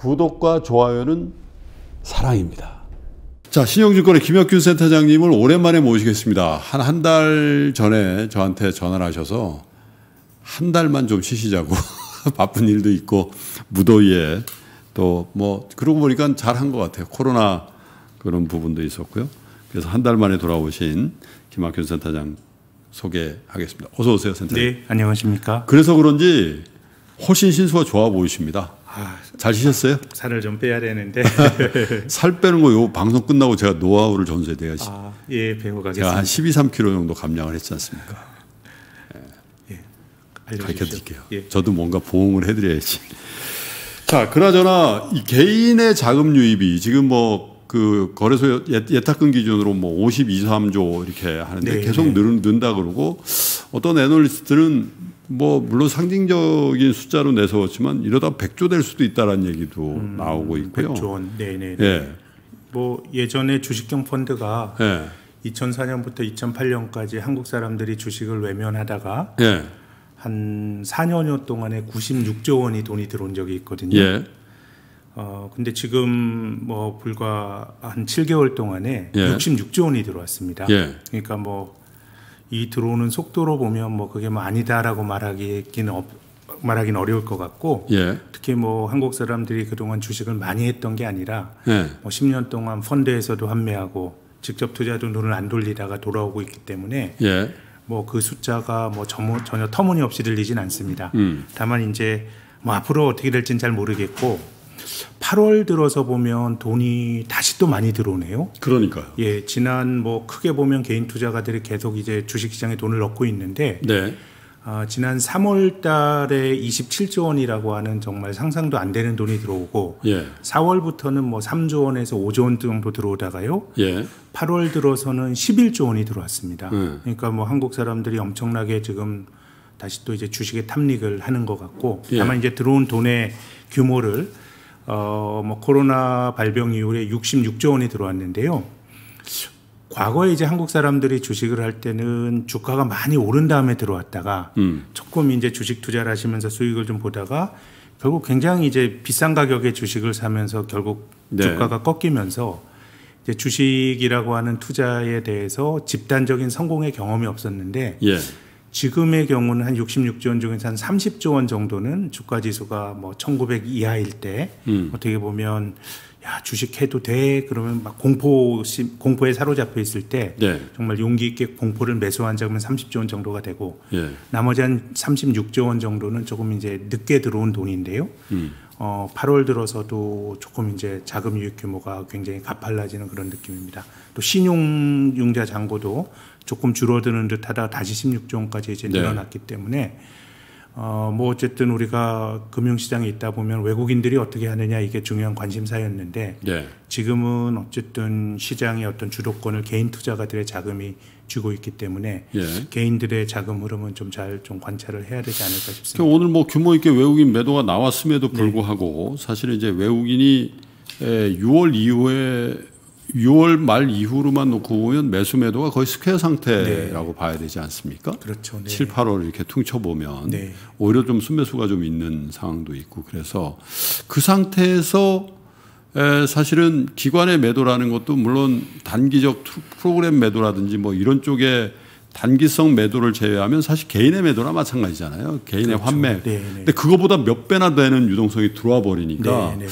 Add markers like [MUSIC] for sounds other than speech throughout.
구독과 좋아요는 사랑입니다. 자, 신영증권의 김혁균 센터장님을 오랜만에 모시겠습니다. 한 한 달 전에 저한테 전화를 하셔서 한 달만 좀 쉬시자고 [LAUGHS] 바쁜 일도 있고 무더위에 또 뭐 그러고 보니까 잘한 것 같아요. 코로나 그런 부분도 있었고요. 그래서 한 달 만에 돌아오신 김학균 센터장 소개하겠습니다. 어서 오세요, 센터장. 네, 안녕하십니까. 그래서 그런지 훨씬 신수가 좋아 보이십니다. 아, 잘 쉬셨어요? 살을 좀 빼야 되는데. [LAUGHS] 살 빼는 거 요 방송 끝나고 제가 노하우를 전수해 드려야지. 아, 예, 배워 제가 한 가겠습니다. 12, 3kg 정도 감량을 했지 않습니까? 알려주십시오. 가르쳐 드릴게요. 예. 저도 뭔가 보응을 해드려야지. 자, 그나저나 이 개인의 자금 유입이 지금 뭐 그 거래소 예- 예탁금 기준으로 뭐 52, 3조 이렇게 하는데 네, 계속 네. 는, 는다 그러고 어떤 애널리스트는 뭐 물론 상징적인 숫자로 내세웠지만 이러다 100조 될 수도 있다라는 얘기도 나오고 있고요. 음, 백조원. 네, 네. 예. 뭐 예전에 주식형 펀드가 예. 2004년부터 2008년까지 한국 사람들이 주식을 외면하다가 예. 한 4년여 동안에 96조 원이 돈이 들어온 적이 있거든요. 예. 어, 근데 지금 뭐 불과 한 7개월 동안에 예. 66조 원이 들어왔습니다. 예. 그러니까 뭐 이 들어오는 속도로 보면 뭐 그게 뭐 아니다라고 말하기는 없, 말하기는 어려울 것 같고 예. 특히 뭐 한국 사람들이 그동안 주식을 많이 했던 게 아니라 예. 뭐 10년 동안 펀드에서도 판매하고 직접 투자도 돈을 안 돌리다가 돌아오고 있기 때문에 예. 뭐그 숫자가 뭐 전혀, 전혀 터무니없이 들리진 않습니다. 음. 다만 이제 뭐 앞으로 어떻게 될지는 잘 모르겠고 8월 들어서 보면 돈이 다시 또 많이 들어오네요. 그러니까요. 예, 지난 뭐 크게 보면 개인 투자가들이 계속 이제 주식 시장에 돈을 넣고 있는데 네. 아, 지난 3월 달에 27조 원이라고 하는 정말 상상도 안 되는 돈이 들어오고 예. 4월부터는 뭐 3조 원에서 5조 원 정도 들어오다가요. 예. 8월 들어서는 11조 원이 들어왔습니다. 음. 그러니까 뭐 한국 사람들이 엄청나게 지금 다시 또 이제 주식에 탐닉을 하는 것 같고 예. 다만 이제 들어온 돈의 규모를 어 뭐 코로나 발병 이후에 66조 원이 들어왔는데요. 과거에 이제 한국 사람들이 주식을 할 때는 주가가 많이 오른 다음에 들어왔다가 음. 조금 이제 주식 투자를 하시면서 수익을 좀 보다가 결국 굉장히 이제 비싼 가격에 주식을 사면서 결국 네. 주가가 꺾이면서 이제 주식이라고 하는 투자에 대해서 집단적인 성공의 경험이 없었는데 예. 지금의 경우는 한 66조 원 중에서 한 30조 원 정도는 주가 지수가 뭐 1900 이하일 때 음. 어떻게 보면 야 주식 해도 돼 그러면 막 공포 공포에 사로잡혀 있을 때 네. 정말 용기 있게 공포를 매수한 적은 30조 원 정도가 되고 예. 나머지 한 36조 원 정도는 조금 이제 늦게 들어온 돈인데요. 음. 어, 8월 들어서도 조금 이제 자금 유입 규모가 굉장히 가팔라지는 그런 느낌입니다. 또 신용융자 잔고도 조금 줄어드는 듯하다 다시 16조 원까지 이제 네. 늘어났기 때문에 어, 뭐 어쨌든 우리가 금융시장에 있다 보면 외국인들이 어떻게 하느냐 이게 중요한 관심사였는데 네. 지금은 어쨌든 시장의 어떤 주도권을 개인 투자가들의 자금이 쥐고 있기 때문에 예. 개인들의 자금 흐름은 좀 잘좀 관찰을 해야 되지 않을까 싶습니다. 그 오늘 뭐 규모 있게 외국인 매도가 나왔음에도 불구하고 사실은 이제 외국인이 에, 6월 이후에 6월 말 이후로만 놓고 보면 매수 매도가 거의 square 상태라고 봐야 되지 않습니까? 그렇죠. 네. 7, 8월 이렇게 퉁쳐 보면 네. 오히려 좀 순매수가 좀 있는 상황도 있고 그래서 그 상태에서 에, 사실은 기관의 매도라는 것도 물론 단기적 투- 프로그램 매도라든지 뭐 이런 쪽에 단기성 매도를 제외하면 사실 개인의 매도나 마찬가지잖아요. 개인의 환매. 네, 네. 근데 그거보다 몇 배나 되는 유동성이 들어와 버리니까 네, 네.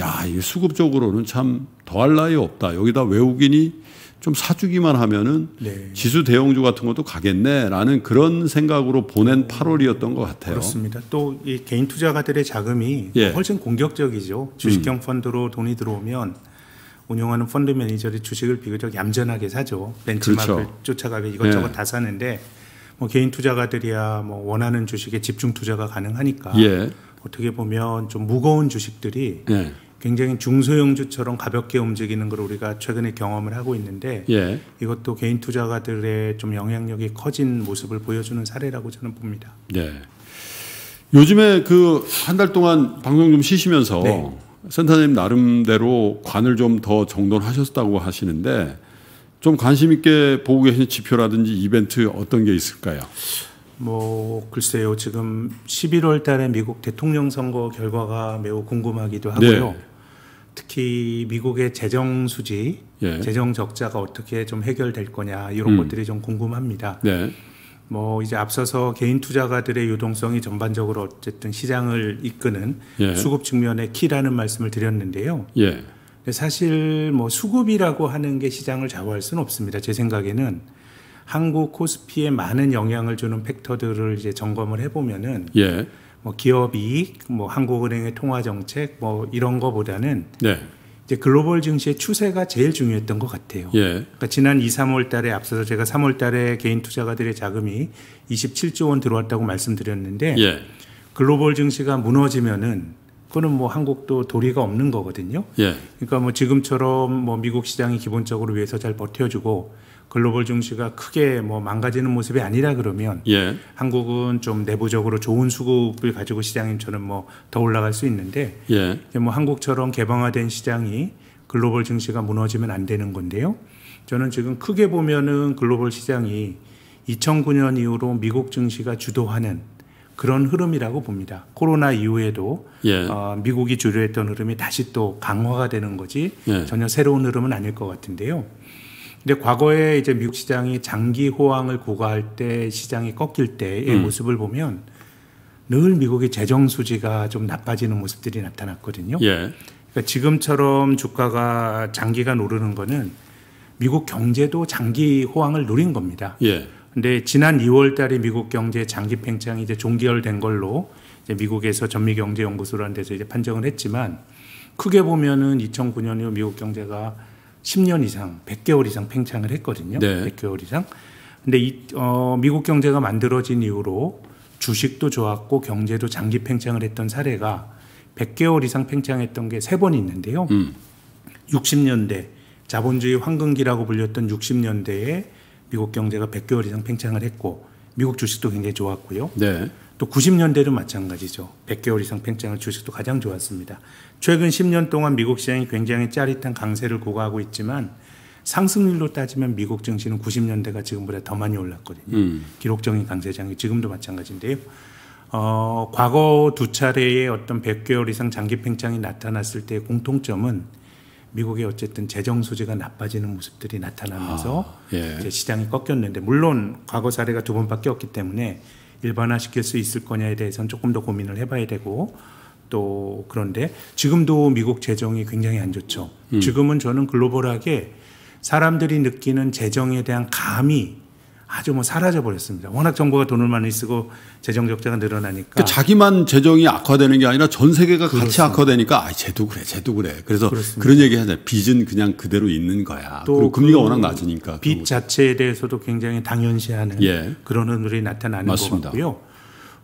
야, 이게 수급적으로는 참 더할 나위 없다. 여기다 외국인이 좀 사주기만 하면은 네. 지수 대형주 같은 것도 가겠네라는 그런 생각으로 보낸 8월이었던 것 같아요. 그렇습니다. 또 이 개인 투자가들의 자금이 예. 훨씬 공격적이죠. 주식형 펀드로 돈이 들어오면 운영하는 펀드 매니저들이 주식을 비교적 얌전하게 사죠. 벤치마크를 그렇죠. 쫓아가며 이것저것 예. 다 사는데 뭐 개인 투자가들이야 뭐 원하는 주식에 집중 투자가 가능하니까 예. 어떻게 보면 좀 무거운 주식들이 예. 굉장히 중소형주처럼 가볍게 움직이는 걸 우리가 최근에 경험을 하고 있는데 예. 이것도 개인 투자가들의 좀 영향력이 커진 모습을 보여주는 사례라고 저는 봅니다. 네. 요즘에 그 한 달 동안 방송 좀 쉬시면서 네. 센터님 나름대로 관을 좀 더 정돈하셨다고 하시는데 좀 관심 있게 보고 계신 지표라든지 이벤트 어떤 게 있을까요? 뭐 글쎄요 지금 11월 달에 미국 대통령 선거 결과가 매우 궁금하기도 하고요. 네. 특히 미국의 재정 수지, 예. 재정 적자가 어떻게 좀 해결될 거냐 이런 음. 것들이 좀 궁금합니다. 네. 뭐 이제 앞서서 개인 투자가들의 유동성이 전반적으로 어쨌든 시장을 이끄는 예. 수급 측면의 키라는 말씀을 드렸는데요. 예. 사실 뭐 수급이라고 하는 게 시장을 좌우할 수는 없습니다. 제 생각에는 한국 코스피에 많은 영향을 주는 팩터들을 이제 점검을 해보면은 예. 뭐 기업 이익, 뭐 한국은행의 통화 정책, 뭐 이런 거보다는 네. 이제 글로벌 증시의 추세가 제일 중요했던 것 같아요. 예. 그러니까 지난 2, 3월 달에 앞서서 제가 3월 달에 개인 투자가들의 자금이 27조 원 들어왔다고 말씀드렸는데 예. 글로벌 증시가 무너지면은 그거는 뭐 한국도 도리가 없는 거거든요. 예. 그러니까 뭐 지금처럼 뭐 미국 시장이 기본적으로 위해서 잘 버텨주고 글로벌 증시가 크게 뭐 망가지는 모습이 아니라 그러면 예. 한국은 좀 내부적으로 좋은 수급을 가지고 시장님처럼 뭐더 올라갈 수 있는데 예. 뭐 한국처럼 개방화된 시장이 글로벌 증시가 무너지면 안 되는 건데요. 저는 지금 크게 보면은 글로벌 시장이 2009년 이후로 미국 증시가 주도하는 그런 흐름이라고 봅니다. 코로나 이후에도 예. 어, 미국이 주도했던 흐름이 다시 또 강화가 되는 거지 예. 전혀 새로운 흐름은 아닐 것 같은데요. 근데 과거에 이제 미국 시장이 장기 호황을 구가할 때 시장이 꺾일 때의 음. 모습을 보면 늘 미국의 재정 수지가 좀 나빠지는 모습들이 나타났거든요. 예. 그러니까 지금처럼 주가가 장기간 오르는 거는 미국 경제도 장기 호황을 누린 겁니다. 예. 근데 지난 2월 달에 미국 경제 장기 팽창이 이제 종결된 걸로 이제 미국에서 전미 경제 연구소라는 데서 이제 판정을 했지만 크게 보면은 2009년 이후 미국 경제가 10년 이상, 100개월 이상 팽창을 했거든요. 네. 100개월 이상. 근데 이, 어, 미국 경제가 만들어진 이후로 주식도 좋았고 경제도 장기 팽창을 했던 사례가 100개월 이상 팽창했던 게 세 번 있는데요. 음. 60년대 자본주의 황금기라고 불렸던 60년대에 미국 경제가 100개월 이상 팽창을 했고 미국 주식도 굉장히 좋았고요. 네. 또 90년대도 마찬가지죠. 100개월 이상 팽창을 주식도 가장 좋았습니다. 최근 10년 동안 미국 시장이 굉장히 짜릿한 강세를 구가하고 있지만 상승률로 따지면 미국 증시는 90년대가 지금보다 더 많이 올랐거든요. 음. 기록적인 강세장이 지금도 마찬가지인데요. 어, 과거 두 차례의 어떤 100개월 이상 장기 팽창이 나타났을 때의 공통점은 미국의 어쨌든 재정 수지가 나빠지는 모습들이 나타나면서 아, 예. 시장이 꺾였는데 물론 과거 사례가 두 번밖에 없기 때문에 일반화시킬 수 있을 거냐에 대해서는 조금 더 고민을 해봐야 되고 또 그런데 지금도 미국 재정이 굉장히 안 좋죠. 음. 지금은 저는 글로벌하게 사람들이 느끼는 재정에 대한 감이 아주 뭐 사라져 버렸습니다. 워낙 정부가 돈을 많이 쓰고 재정 적자가 늘어나니까 그 자기만 재정이 악화되는 게 아니라 전 세계가 같이 그렇습니다. 악화되니까 아, 쟤도 그래, 쟤도 그래. 그래서 그렇습니다. 그런 얘기 하잖아요. 빚은 그냥 그대로 있는 거야. 또 그리고 금리가 그 워낙 낮으니까. 빚 자체에 대해서도 굉장히 당연시하는 예. 그런 흐름이 나타나는 맞습니다. 것 같고요.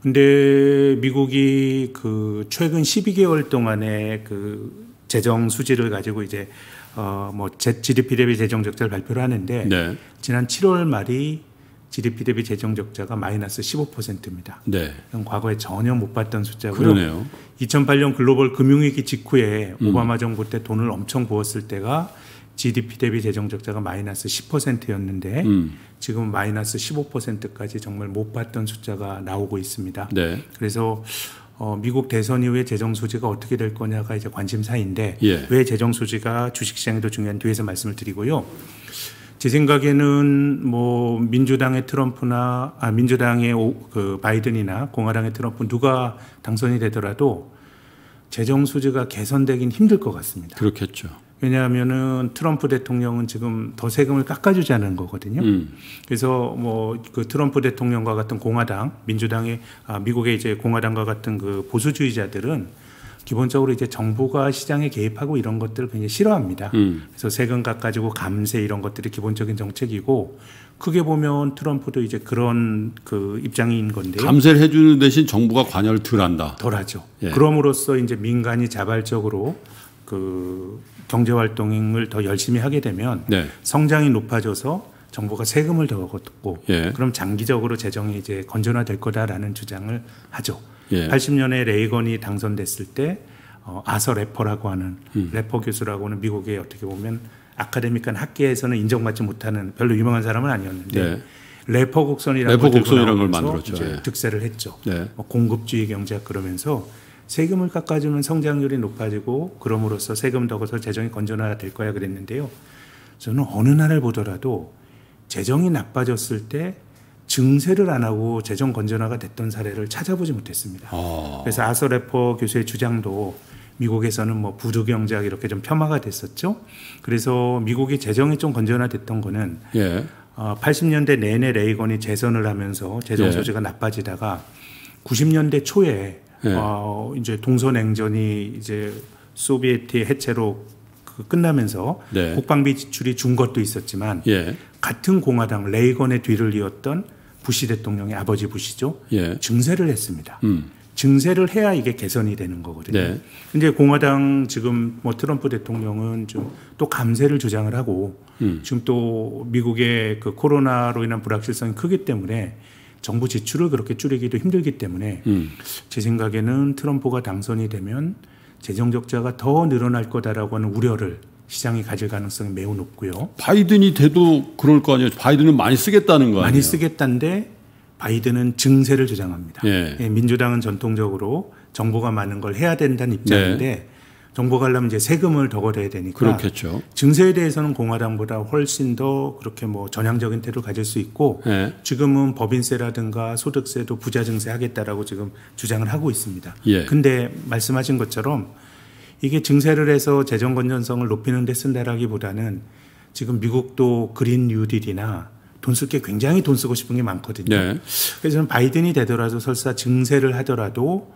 근데 미국이 그 최근 12개월 동안의 그 재정 수지를 가지고 이제 어뭐 GDP 대비 재정 적자를 발표를 하는데 네. 지난 7월 말이 GDP 대비 재정 적자가 마이너스 15%입니다. 네. 과거에 전혀 못 봤던 숫자고요. 그러네요. 2008년 글로벌 금융위기 직후에 음. 오바마 정부 때 돈을 엄청 부었을 때가 GDP 대비 재정 적자가 마이너스 10%였는데 음. 지금 마이너스 15%까지 정말 못 봤던 숫자가 나오고 있습니다. 네. 그래서 어, 미국 대선 이후에 재정 수지가 어떻게 될 거냐가 이제 관심사인데 예. 왜 재정 수지가 주식시장에도 중요한 뒤에서 말씀을 드리고요. 제 생각에는 뭐 민주당의 트럼프나 아 민주당의 오- 그 바이든이나 공화당의 트럼프 누가 당선이 되더라도 재정 수지가 개선되긴 힘들 것 같습니다. 그렇겠죠. 왜냐하면은 트럼프 대통령은 지금 더 세금을 깎아주자는 거거든요. 음. 그래서 뭐 그 트럼프 대통령과 같은 공화당, 민주당의 아, 미국의 이제 공화당과 같은 그 보수주의자들은 기본적으로 이제 정부가 시장에 개입하고 이런 것들을 굉장히 싫어합니다. 음. 그래서 세금 깎아주고 감세 이런 것들이 기본적인 정책이고 크게 보면 트럼프도 이제 그런 그 입장인 건데요. 감세를 해주는 대신 정부가 관여를 덜 한다. 덜하죠. 예. 그럼으로써 이제 민간이 자발적으로 그 경제 활동을 더 열심히 하게 되면 네. 성장이 높아져서 정부가 세금을 더 걷고 예. 그럼 장기적으로 재정이 이제 건전화될 거다라는 주장을 하죠. 예. 80년에 레이건이 당선됐을 때 어, 아서 래퍼라고 하는 음. 래퍼 교수라고 하는 미국의 어떻게 보면 아카데믹한 학계에서는 인정받지 못하는 별로 유명한 사람은 아니었는데 네. 레퍼 곡선이라는 들고 곡선이라는 걸 만들었죠. 예. 득세를 했죠. 네. 뭐 공급주의 경제학 그러면서 세금을 깎아주면 성장률이 높아지고 그럼으로써 세금 더 걷어서 재정이 건전화될 거야 그랬는데요. 저는 어느 나라를 보더라도 재정이 나빠졌을 때 증세를 안 하고 재정 건전화가 됐던 사례를 찾아보지 못했습니다. 아, 그래서 아서 레퍼 교수의 주장도 미국에서는 뭐 부두 경제학 이렇게 좀 폄하가 됐었죠. 그래서 미국이 재정이 좀 건전화됐던 거는 예. 어, 80년대 내내 레이건이 재선을 하면서 재정 예. 소지가 나빠지다가 90년대 초에 예. 어, 이제 동서 냉전이 이제 소비에트의 해체로 그 끝나면서 네. 국방비 지출이 준 것도 있었지만 예. 같은 공화당 레이건의 뒤를 이었던 부시 대통령의 아버지 부시죠. 예. 증세를 했습니다. 음. 증세를 해야 이게 개선이 되는 거거든요. 네. 근데 공화당 지금 뭐 트럼프 대통령은 좀 또 감세를 주장을 하고 음. 지금 또 미국의 그 코로나로 인한 불확실성이 크기 때문에 정부 지출을 그렇게 줄이기도 힘들기 때문에 음. 제 생각에는 트럼프가 당선이 되면 재정 적자가 더 늘어날 거다라고 하는 우려를 시장이 가질 가능성이 매우 높고요. 바이든이 돼도 그럴 거 아니에요. 바이든은 많이 쓰겠다는 거 아니에요. 많이 쓰겠다는데 바이든은 증세를 주장합니다. 예. 예, 민주당은 전통적으로 정보가 많은 걸 해야 된다는 입장인데 정보가 하려면 이제 세금을 더 걸어야 되니까 그렇겠죠. 증세에 대해서는 공화당보다 훨씬 더 그렇게 뭐 전향적인 태도를 가질 수 있고 예. 지금은 법인세라든가 소득세도 부자 증세 하겠다라고 지금 주장을 하고 있습니다. 예. 근데 말씀하신 것처럼 이게 증세를 해서 재정 건전성을 높이는 데 쓴다라기보다는 지금 미국도 그린 뉴딜이나 돈 쓸 게 굉장히 돈 쓰고 싶은 게 많거든요. 네. 그래서 저는 바이든이 되더라도 설사 증세를 하더라도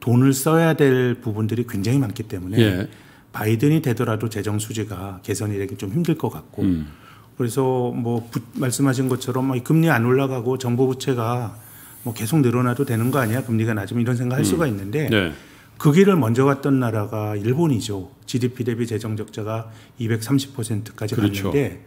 돈을 써야 될 부분들이 굉장히 많기 때문에 예. 바이든이 되더라도 재정 수지가 개선이 되기 좀 힘들 것 같고 음. 그래서 뭐 부- 말씀하신 것처럼 뭐 금리 안 올라가고 정부 부채가 뭐 계속 늘어나도 되는 거 아니야 금리가 낮으면 이런 생각할 수가 있는데 네. 그 길을 먼저 갔던 나라가 일본이죠. GDP 대비 재정 적자가 230%까지 그렇죠. 갔는데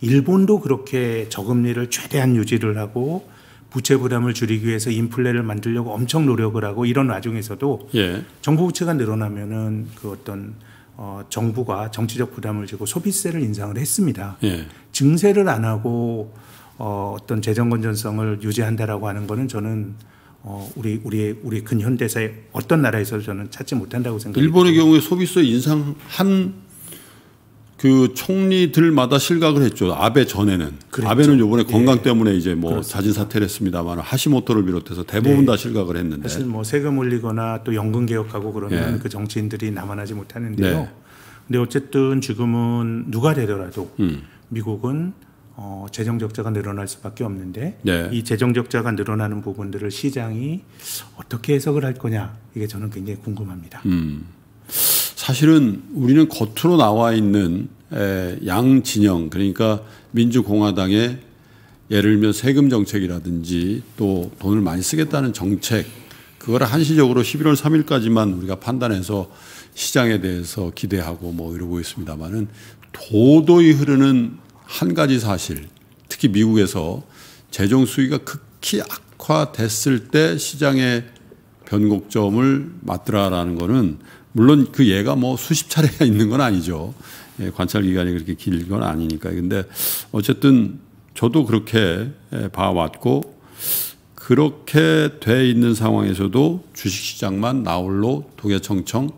일본도 그렇게 저금리를 최대한 유지를 하고 부채 부담을 줄이기 위해서 인플레를 만들려고 엄청 노력을 하고 이런 와중에서도 예. 정부 부채가 늘어나면은 그 어떤 어 정부가 정치적 부담을 지고 소비세를 인상을 했습니다. 예. 증세를 안 하고 어 어떤 재정 건전성을 유지한다라고 하는 거는 저는 어 우리 우리 우리 근현대사의 어떤 나라에서도 저는 찾지 못한다고 생각합니다. 일본의 경우에 소비세 인상한 그 총리들마다 실각을 했죠. 아베 전에는. 그랬죠. 아베는 요번에 건강 예. 때문에 이제 뭐 그렇습니다. 자진 사퇴를 했습니다만 하시모토를 비롯해서 대부분 네. 다 실각을 했는데. 사실 뭐 세금 올리거나 또 연금 개혁하고 그러면 예. 그 정치인들이 남아나지 못하는데요. 네. 근데 어쨌든 지금은 누가 되더라도 음. 미국은 어, 재정 적자가 늘어날 수밖에 없는데 네. 이 재정 적자가 늘어나는 부분들을 시장이 어떻게 해석을 할 거냐 이게 저는 굉장히 궁금합니다. 음. 사실은 우리는 겉으로 나와 있는 에, 양 진영 그러니까 민주공화당의 예를 들면 세금 정책이라든지 또 돈을 많이 쓰겠다는 정책 그거를 한시적으로 11월 3일까지만 우리가 판단해서 시장에 대해서 기대하고 뭐 이러고 있습니다만은 도도히 흐르는 한 가지 사실 특히 미국에서 재정 수위가 극히 악화됐을 때 시장의 변곡점을 맞더라라는 거는 물론 그 예가 뭐 수십 차례가 있는 건 아니죠. 예, 관찰 기간이 그렇게 길 건 아니니까. 근데 어쨌든 저도 그렇게 예, 봐왔고 그렇게 돼 있는 상황에서도 주식 시장만 나홀로 도개청청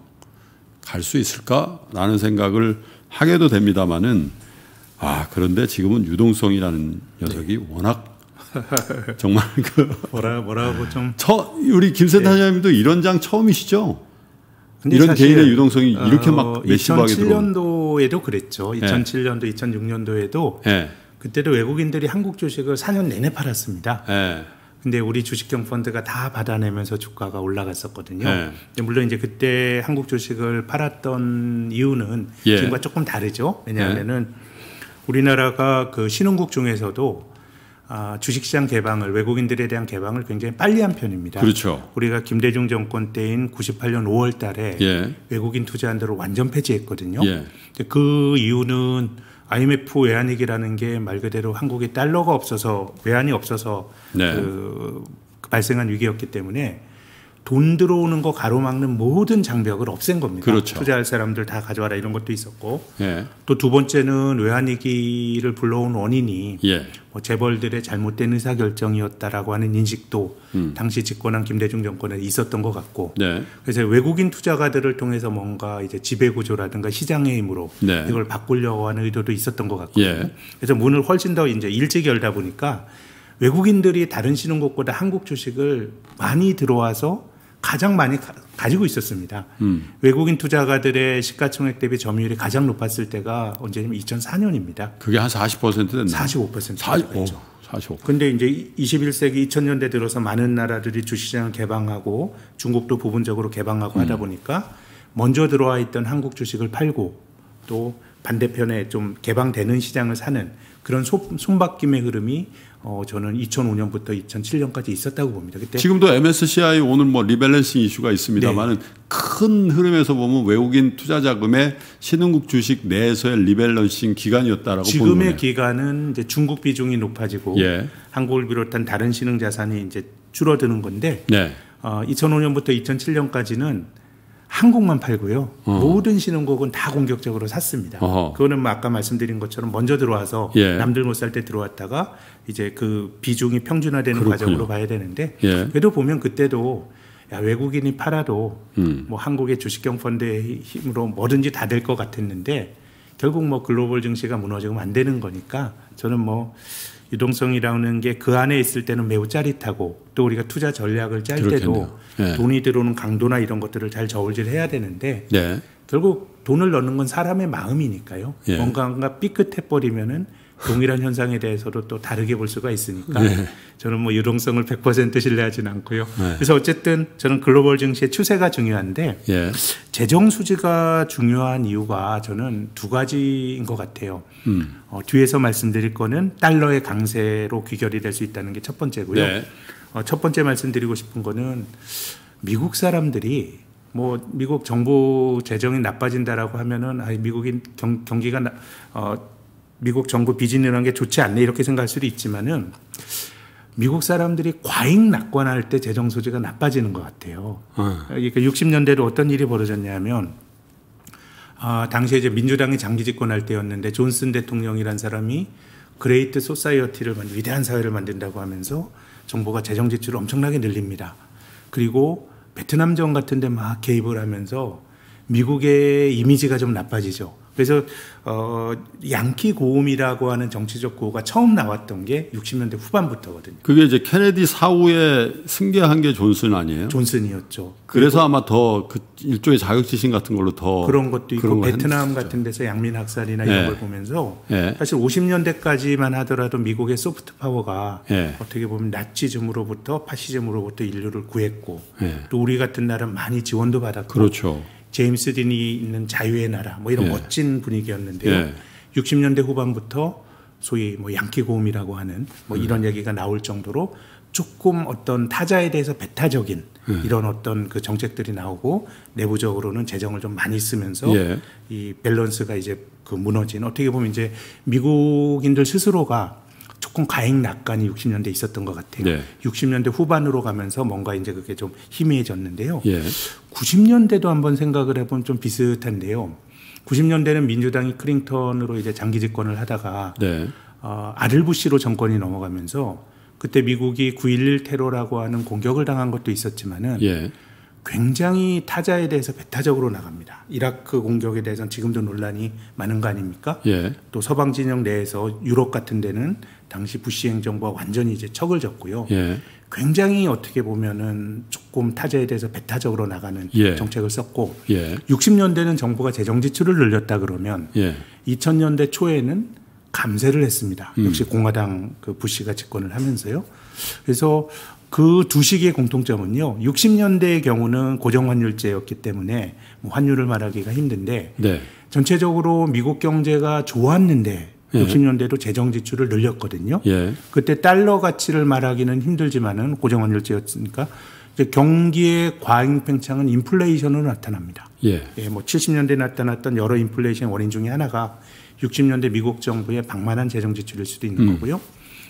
갈 수 있을까라는 생각을 하게도 됩니다만은 아 그런데 지금은 유동성이라는 녀석이 워낙 [LAUGHS] 정말 그 뭐라 뭐라고 좀 처, 우리 김 센터장님도 이런 장 처음이시죠? 근데 이런 개인의 유동성이 이렇게 막 어, 매시하게 들어오는. 2007년도에도 그랬죠. 2007년도, 2006년도에도 예, 그때도 외국인들이 한국 주식을 4년 내내 팔았습니다. 예, 근데 우리 주식형 펀드가 다 받아내면서 주가가 올라갔었거든요. 네. 물론 이제 그때 한국 주식을 팔았던 이유는 예. 지금과 조금 다르죠. 왜냐하면은 우리나라가 그 신흥국 중에서도 아, 주식시장 개방을 외국인들에 대한 개방을 굉장히 빨리 한 편입니다. 그렇죠. 우리가 김대중 정권 때인 98년 5월 달에 예, 외국인 투자한들을 완전 폐지했거든요. 예, 그 이유는 IMF 외환위기라는 게 말 그대로 한국에 달러가 없어서 외환이 없어서 네. 그 발생한 위기였기 때문에 돈 들어오는 거 가로막는 모든 장벽을 없앤 겁니다. 그렇죠. 투자할 사람들 다 가져와라 이런 것도 있었고 예. 또두 번째는 외환위기를 불러온 원인이 예. 뭐 재벌들의 잘못된 의사결정이었다라고 하는 인식도 음. 당시 집권한 김대중 정권에 있었던 것 같고 네. 그래서 외국인 투자가들을 통해서 뭔가 이제 지배구조라든가 시장의 힘으로 네. 이걸 바꾸려고 하는 의도도 있었던 것 같고요. 예. 그래서 문을 훨씬 더 이제 일찍 열다 보니까 외국인들이 다른 신흥국보다 한국 주식을 많이 들어와서 가장 많이 가, 지고 있었습니다. 음. 외국인 투자가들의 시가총액 대비 점유율이 가장 높았을 때가 언제냐면 2004년입니다. 그게 한 40% 됐나? 45%. 40, 오, 45. 근데 이제 21세기 2000년대 들어서 많은 나라들이 주시장을 개방하고 중국도 부분적으로 개방하고 하다 보니까 먼저 들어와 있던 한국 주식을 팔고 또 반대편에 좀 개방되는 시장을 사는 그런 소- 손바뀜의 흐름이 어 저는 2005년부터 2007년까지 있었다고 봅니다. 그때 지금도 MSCI 오늘 뭐 rebalancing 이슈가 있습니다만은 네. 큰 흐름에서 보면 외국인 투자 자금의 신흥국 주식 내에서의 rebalancing 기간이었다라고 보는 지금의 거네요. 기간은 이제 중국 비중이 높아지고 예. 한국을 비롯한 다른 신흥 자산이 이제 줄어드는 건데 네. 어, 2005년부터 2007년까지는 한국만 팔고요. 모든 신흥국은 다 공격적으로 샀습니다. 어. 어허. 그거는 뭐 아까 말씀드린 것처럼 먼저 들어와서 예. 남들 못 살 때 들어왔다가 이제 그 비중이 평준화되는 그렇군요. 과정으로 봐야 되는데 예. 그래도 보면 그때도 야, 외국인이 팔아도 음. 뭐 한국의 주식경 펀드의 힘으로 뭐든지 다 될 것 같았는데 결국 뭐 글로벌 증시가 무너지면 안 되는 거니까 저는 뭐 유동성이라는 게 그 안에 있을 때는 매우 짜릿하고 또 우리가 투자 전략을 짤 때도 그렇겠네요. 예. 돈이 들어오는 강도나 이런 것들을 잘 저울질해야 되는데 네. 결국 돈을 넣는 건 사람의 마음이니까요. 예. 뭔가 삐끗해 버리면은 동일한 현상에 대해서도 또 다르게 볼 수가 있으니까 예. 저는 뭐 유동성을 100% 신뢰하지는 않고요. 네. 그래서 어쨌든 저는 글로벌 증시의 추세가 중요한데 예. 재정 수지가 중요한 이유가 저는 두 가지인 것 같아요. 음. 어, 뒤에서 말씀드릴 거는 달러의 강세로 귀결이 될 수 있다는 게 첫 번째고요. 네. 어, 첫 번째 말씀드리고 싶은 거는 미국 사람들이 뭐 미국 정부 재정이 나빠진다라고 하면은 아 미국인 경, 경기가 나, 어, 미국 정부 비즈니스라는 게 좋지 않네 이렇게 생각할 수도 있지만은 미국 사람들이 과잉 낙관할 때 재정 수지가 나빠지는 것 같아요. 어. 그러니까 60년대로 어떤 일이 벌어졌냐면 아, 당시에 이제 민주당이 장기 집권할 때였는데 존슨 대통령이란 사람이 Great Society를 만 위대한 사회를 만든다고 하면서 정부가 재정 지출을 엄청나게 늘립니다. 그리고 베트남전 같은 데 막 개입을 하면서 미국의 이미지가 좀 나빠지죠. 그래서 어 양키 고음이라고 하는 정치적 구호가 처음 나왔던 게 60년대 후반부터거든요. 그게 이제 케네디 사후에 승계한 게 존슨 아니에요? 존슨이었죠. 그래서 아마 더 그 일종의 자격지심 같은 걸로 더 그런 것도 있고 그런 거 베트남. 같은 데서 양민 학살이나 이런 예. 걸 보면서 예. 사실 50년대까지만 하더라도 미국의 소프트 파워가 예. 어떻게 보면 나치즘으로부터 파시즘으로부터 인류를 구했고 예. 또 우리 같은 나라는 많이 지원도 받았고 그렇죠. 제임스 딘이 있는 자유의 나라 뭐 이런 예. 멋진 분위기였는데요. 예. 60년대 후반부터 소위 뭐 양키 고음이라고 하는 뭐 음. 이런 얘기가 나올 정도로 조금 어떤 타자에 대해서 배타적인 예. 이런 어떤 그 정책들이 나오고 내부적으로는 재정을 좀 많이 쓰면서 예. 이 밸런스가 이제 그 무너진 어떻게 보면 이제 미국인들 스스로가 조금 과잉 낙관이 60년대 있었던 것 같아요. 네. 60년대 후반으로 가면서 뭔가 이제 그게 좀 희미해졌는데요. 예. 90년대도 한번 생각을 해보면 좀 비슷한데요. 90년대는 민주당이 클린턴으로 이제 장기 집권을 하다가 네. 어, 아들 부시로 정권이 넘어가면서 그때 미국이 9.11 테러라고 하는 공격을 당한 것도 있었지만은 예. 굉장히 타자에 대해서 배타적으로 나갑니다. 이라크 공격에 대해서는 지금도 논란이 많은 거 아닙니까? 예. 또 서방 진영 내에서 유럽 같은 데는 당시 부시 행정부와 완전히 이제 척을 졌고요. 예. 굉장히 어떻게 보면은 조금 타자에 대해서 배타적으로 나가는 예. 정책을 썼고 예. 60년대는 정부가 재정 지출을 늘렸다 그러면 예. 2000년대 초에는 감세를 했습니다. 음. 역시 공화당 그 부시가 집권을 하면서요. 그래서 그 두 시기의 공통점은요. 60년대의 경우는 고정환율제였기 때문에 뭐 환율을 말하기가 힘든데 네. 전체적으로 미국 경제가 좋았는데 예. 60년대도 재정 지출을 늘렸거든요. 예. 그때 달러 가치를 말하기는 힘들지만은 고정환율제였으니까 이제 경기의 과잉 팽창은 인플레이션으로 나타납니다. 예. 예, 뭐 70년대 에 나타났던 여러 인플레이션 원인 중에 하나가 60년대 미국 정부의 방만한 재정 지출일 수도 있는 음. 거고요.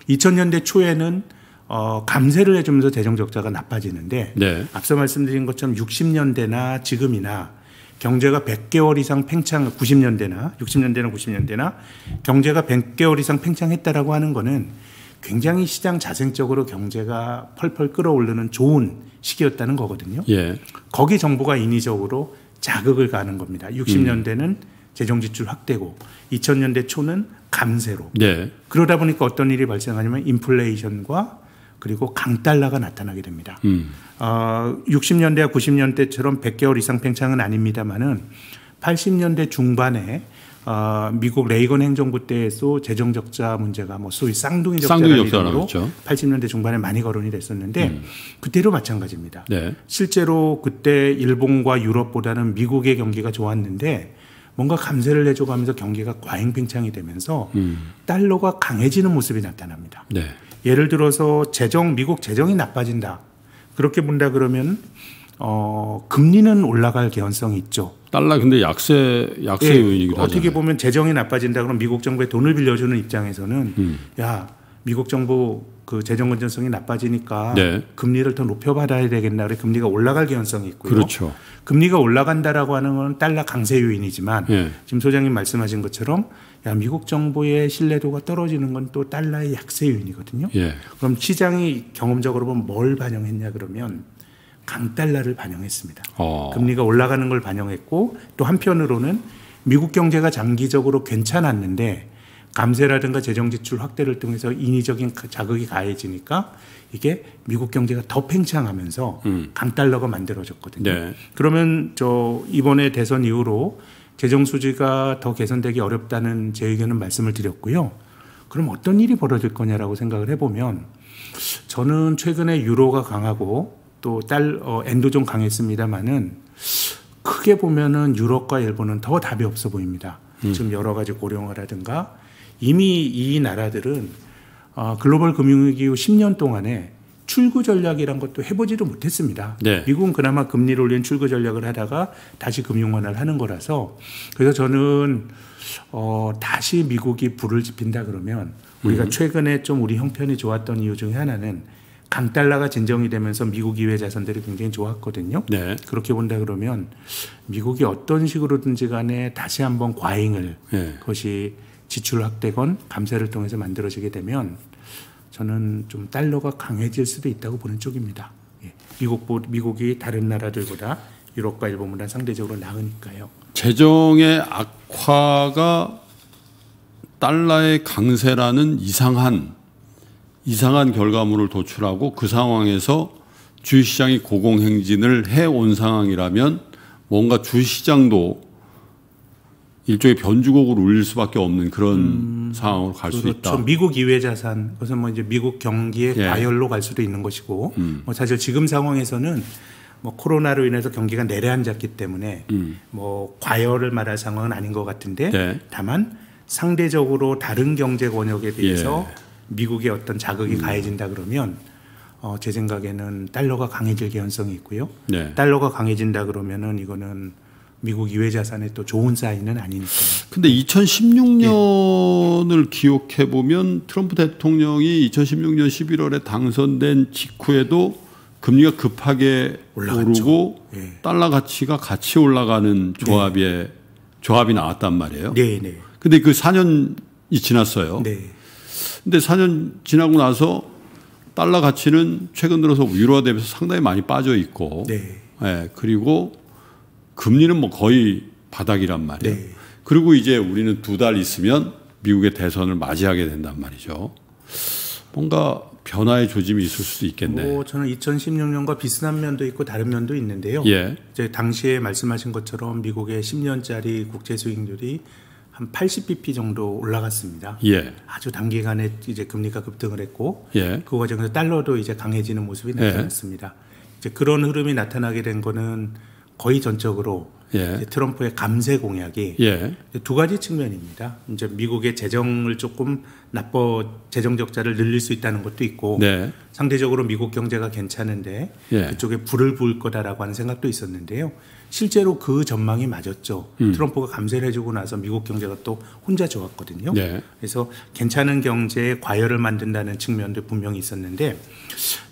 2000년대 초에는 어, 감세를 해주면서 재정 적자가 나빠지는데 네. 앞서 말씀드린 것처럼 60년대나 지금이나 경제가 100개월 이상 팽창 90년대나 60년대나 90년대나 경제가 100개월 이상 팽창했다라고 하는 거는 굉장히 시장 자생적으로 경제가 펄펄 끌어오르는 좋은 시기였다는 거거든요. 예. 거기 정부가 인위적으로 자극을 가는 겁니다. 60년대는 재정 지출 확대고 2000년대 초는 감세로. 네. 그러다 보니까 어떤 일이 발생하냐면 인플레이션과 그리고 강달러가 나타나게 됩니다. 음. 어, 60년대와 90년대처럼 100개월 이상 팽창은 아닙니다만은 80년대 중반에 어, 미국 레이건 행정부 때에도 재정 적자 문제가 뭐 소위 쌍둥이 적자라는 이름으로 그랬죠. 80년대 중반에 많이 거론이 됐었는데 그때도 마찬가지입니다. 네. 실제로 그때 일본과 유럽보다는 미국의 경기가 좋았는데 뭔가 감세를 해줘가면서 경기가 과잉 팽창이 되면서 달러가 강해지는 모습이 나타납니다. 네. 예를 들어서 재정 미국 재정이 나빠진다 그렇게 본다 그러면 어, 금리는 올라갈 개연성이 있죠. 달러 근데 약세 약세 예, 요인이기도 어떻게 하잖아요. 보면 재정이 나빠진다 그러면 미국 정부에 돈을 빌려주는 입장에서는 음. 야 미국 정부 그 재정 건전성이 나빠지니까 네. 금리를 더 높여 받아야 되겠나 그래 금리가 올라갈 개연성이 있고요. 그렇죠. 금리가 올라간다라고 하는 건 달러 강세 요인이지만 예. 지금 소장님 말씀하신 것처럼 야 미국 정부의 신뢰도가 떨어지는 건 또 달러의 약세 요인이거든요. 예. 그럼 시장이 경험적으로 보면 뭘 반영했냐 그러면 강달러를 반영했습니다. 어. 금리가 올라가는 걸 반영했고 또 한편으로는 미국 경제가 장기적으로 괜찮았는데 감세라든가 재정 지출 확대를 통해서 인위적인 자극이 가해지니까 이게 미국 경제가 더 팽창하면서 강달러가 만들어졌거든요. 네. 그러면 저 이번에 대선 이후로 재정 수지가 더 개선되기 어렵다는 제 의견은 말씀을 드렸고요. 그럼 어떤 일이 벌어질 거냐라고 생각을 해보면 저는 최근에 유로가 강하고 또 달 어, 엔도 좀 강했습니다만은 크게 보면은 유럽과 일본은 더 답이 없어 보입니다. 지금 여러 가지 고령화라든가 이미 이 나라들은 어, 글로벌 금융위기 후 10년 동안에 출구 전략이란 것도 해보지도 못했습니다. 네. 미국은 그나마 금리를 올린 출구 전략을 하다가 다시 금융 완화를 하는 거라서 그래서 저는 어, 다시 미국이 불을 지핀다 그러면 우리가 최근에 좀 우리 형편이 좋았던 이유 중에 하나는 강달러가 진정이 되면서 미국 이외 자산들이 굉장히 좋았거든요. 네. 그렇게 본다 그러면 미국이 어떤 식으로든지 간에 다시 한번 과잉을 예. 그것이 지출 확대건 감세를 통해서 만들어지게 되면 저는 좀 달러가 강해질 수도 있다고 보는 쪽입니다. 예. 미국 미국이 다른 나라들보다 유럽과 일본보다 상대적으로 나으니까요. 재정의 악화가 달러의 강세라는 이상한 이상한 결과물을 도출하고 그 상황에서 주식시장이 고공행진을 해온 상황이라면 뭔가 주식시장도 일종의 변주곡을 울릴 수밖에 없는 그런 상황으로 갈수 그렇죠. 있다. 미국 이외 자산, 그것은 뭐 이제 미국 경기의 예. 음. 과열로 갈 수도 있는 것이고, 뭐 사실 지금 상황에서는 뭐 코로나로 인해서 경기가 내려앉았기 때문에 뭐 과열을 말할 상황은 아닌 것 같은데, 음. 네. 다만 상대적으로 다른 경제 권역에 대해서 예. 미국의 어떤 자극이 가해진다 그러면 어, 제 생각에는 달러가 강해질 개연성이 있고요. 네. 달러가 강해진다 그러면은 이거는 미국 이외 자산의 또 좋은 사인은 아니니까요. 근데 2016년을 기억해 보면 트럼프 대통령이 2016년 11월에 당선된 직후에도 금리가 급하게 올라갔죠. 오르고 예. 달러 가치가 같이 올라가는 조합에 조합이 나왔단 말이에요. 네, 네, 근데 그 4년이 지났어요. 네, 근데 4년 지나고 나서 달러 가치는 최근 들어서 유로화 대비해서 상당히 많이 빠져 있고 네, 예, 그리고 금리는 뭐 거의 바닥이란 말이에요. 네. 그리고 이제 우리는 두 달 있으면 미국의 대선을 맞이하게 된단 말이죠. 뭔가 변화의 조짐이 있을 수도 있겠네. 뭐 저는 2016년과 비슷한 면도 있고 다른 면도 있는데요. 예. 이제 당시에 말씀하신 것처럼 미국의 10년짜리 국채 수익률이 한 80bp 정도 올라갔습니다. 예. 아주 단기간에 이제 금리가 급등을 했고 예. 그 과정에서 달러도 이제 강해지는 모습이 나타났습니다. 이제 그런 흐름이 나타나게 된 거는 거의 전적으로 예. 트럼프의 감세 공약이 예. 두 가지 측면입니다. 이제 미국의 재정을 조금 나빠 재정 적자를 늘릴 수 있다는 것도 있고 네. 상대적으로 미국 경제가 괜찮은데 예. 그쪽에 불을 부을 거다라고 하는 생각도 있었는데요. 실제로 그 전망이 맞았죠. 음. 트럼프가 감세를 해주고 나서 미국 경제가 또 혼자 좋았거든요. 네. 그래서 괜찮은 경제에 과열을 만든다는 측면도 분명히 있었는데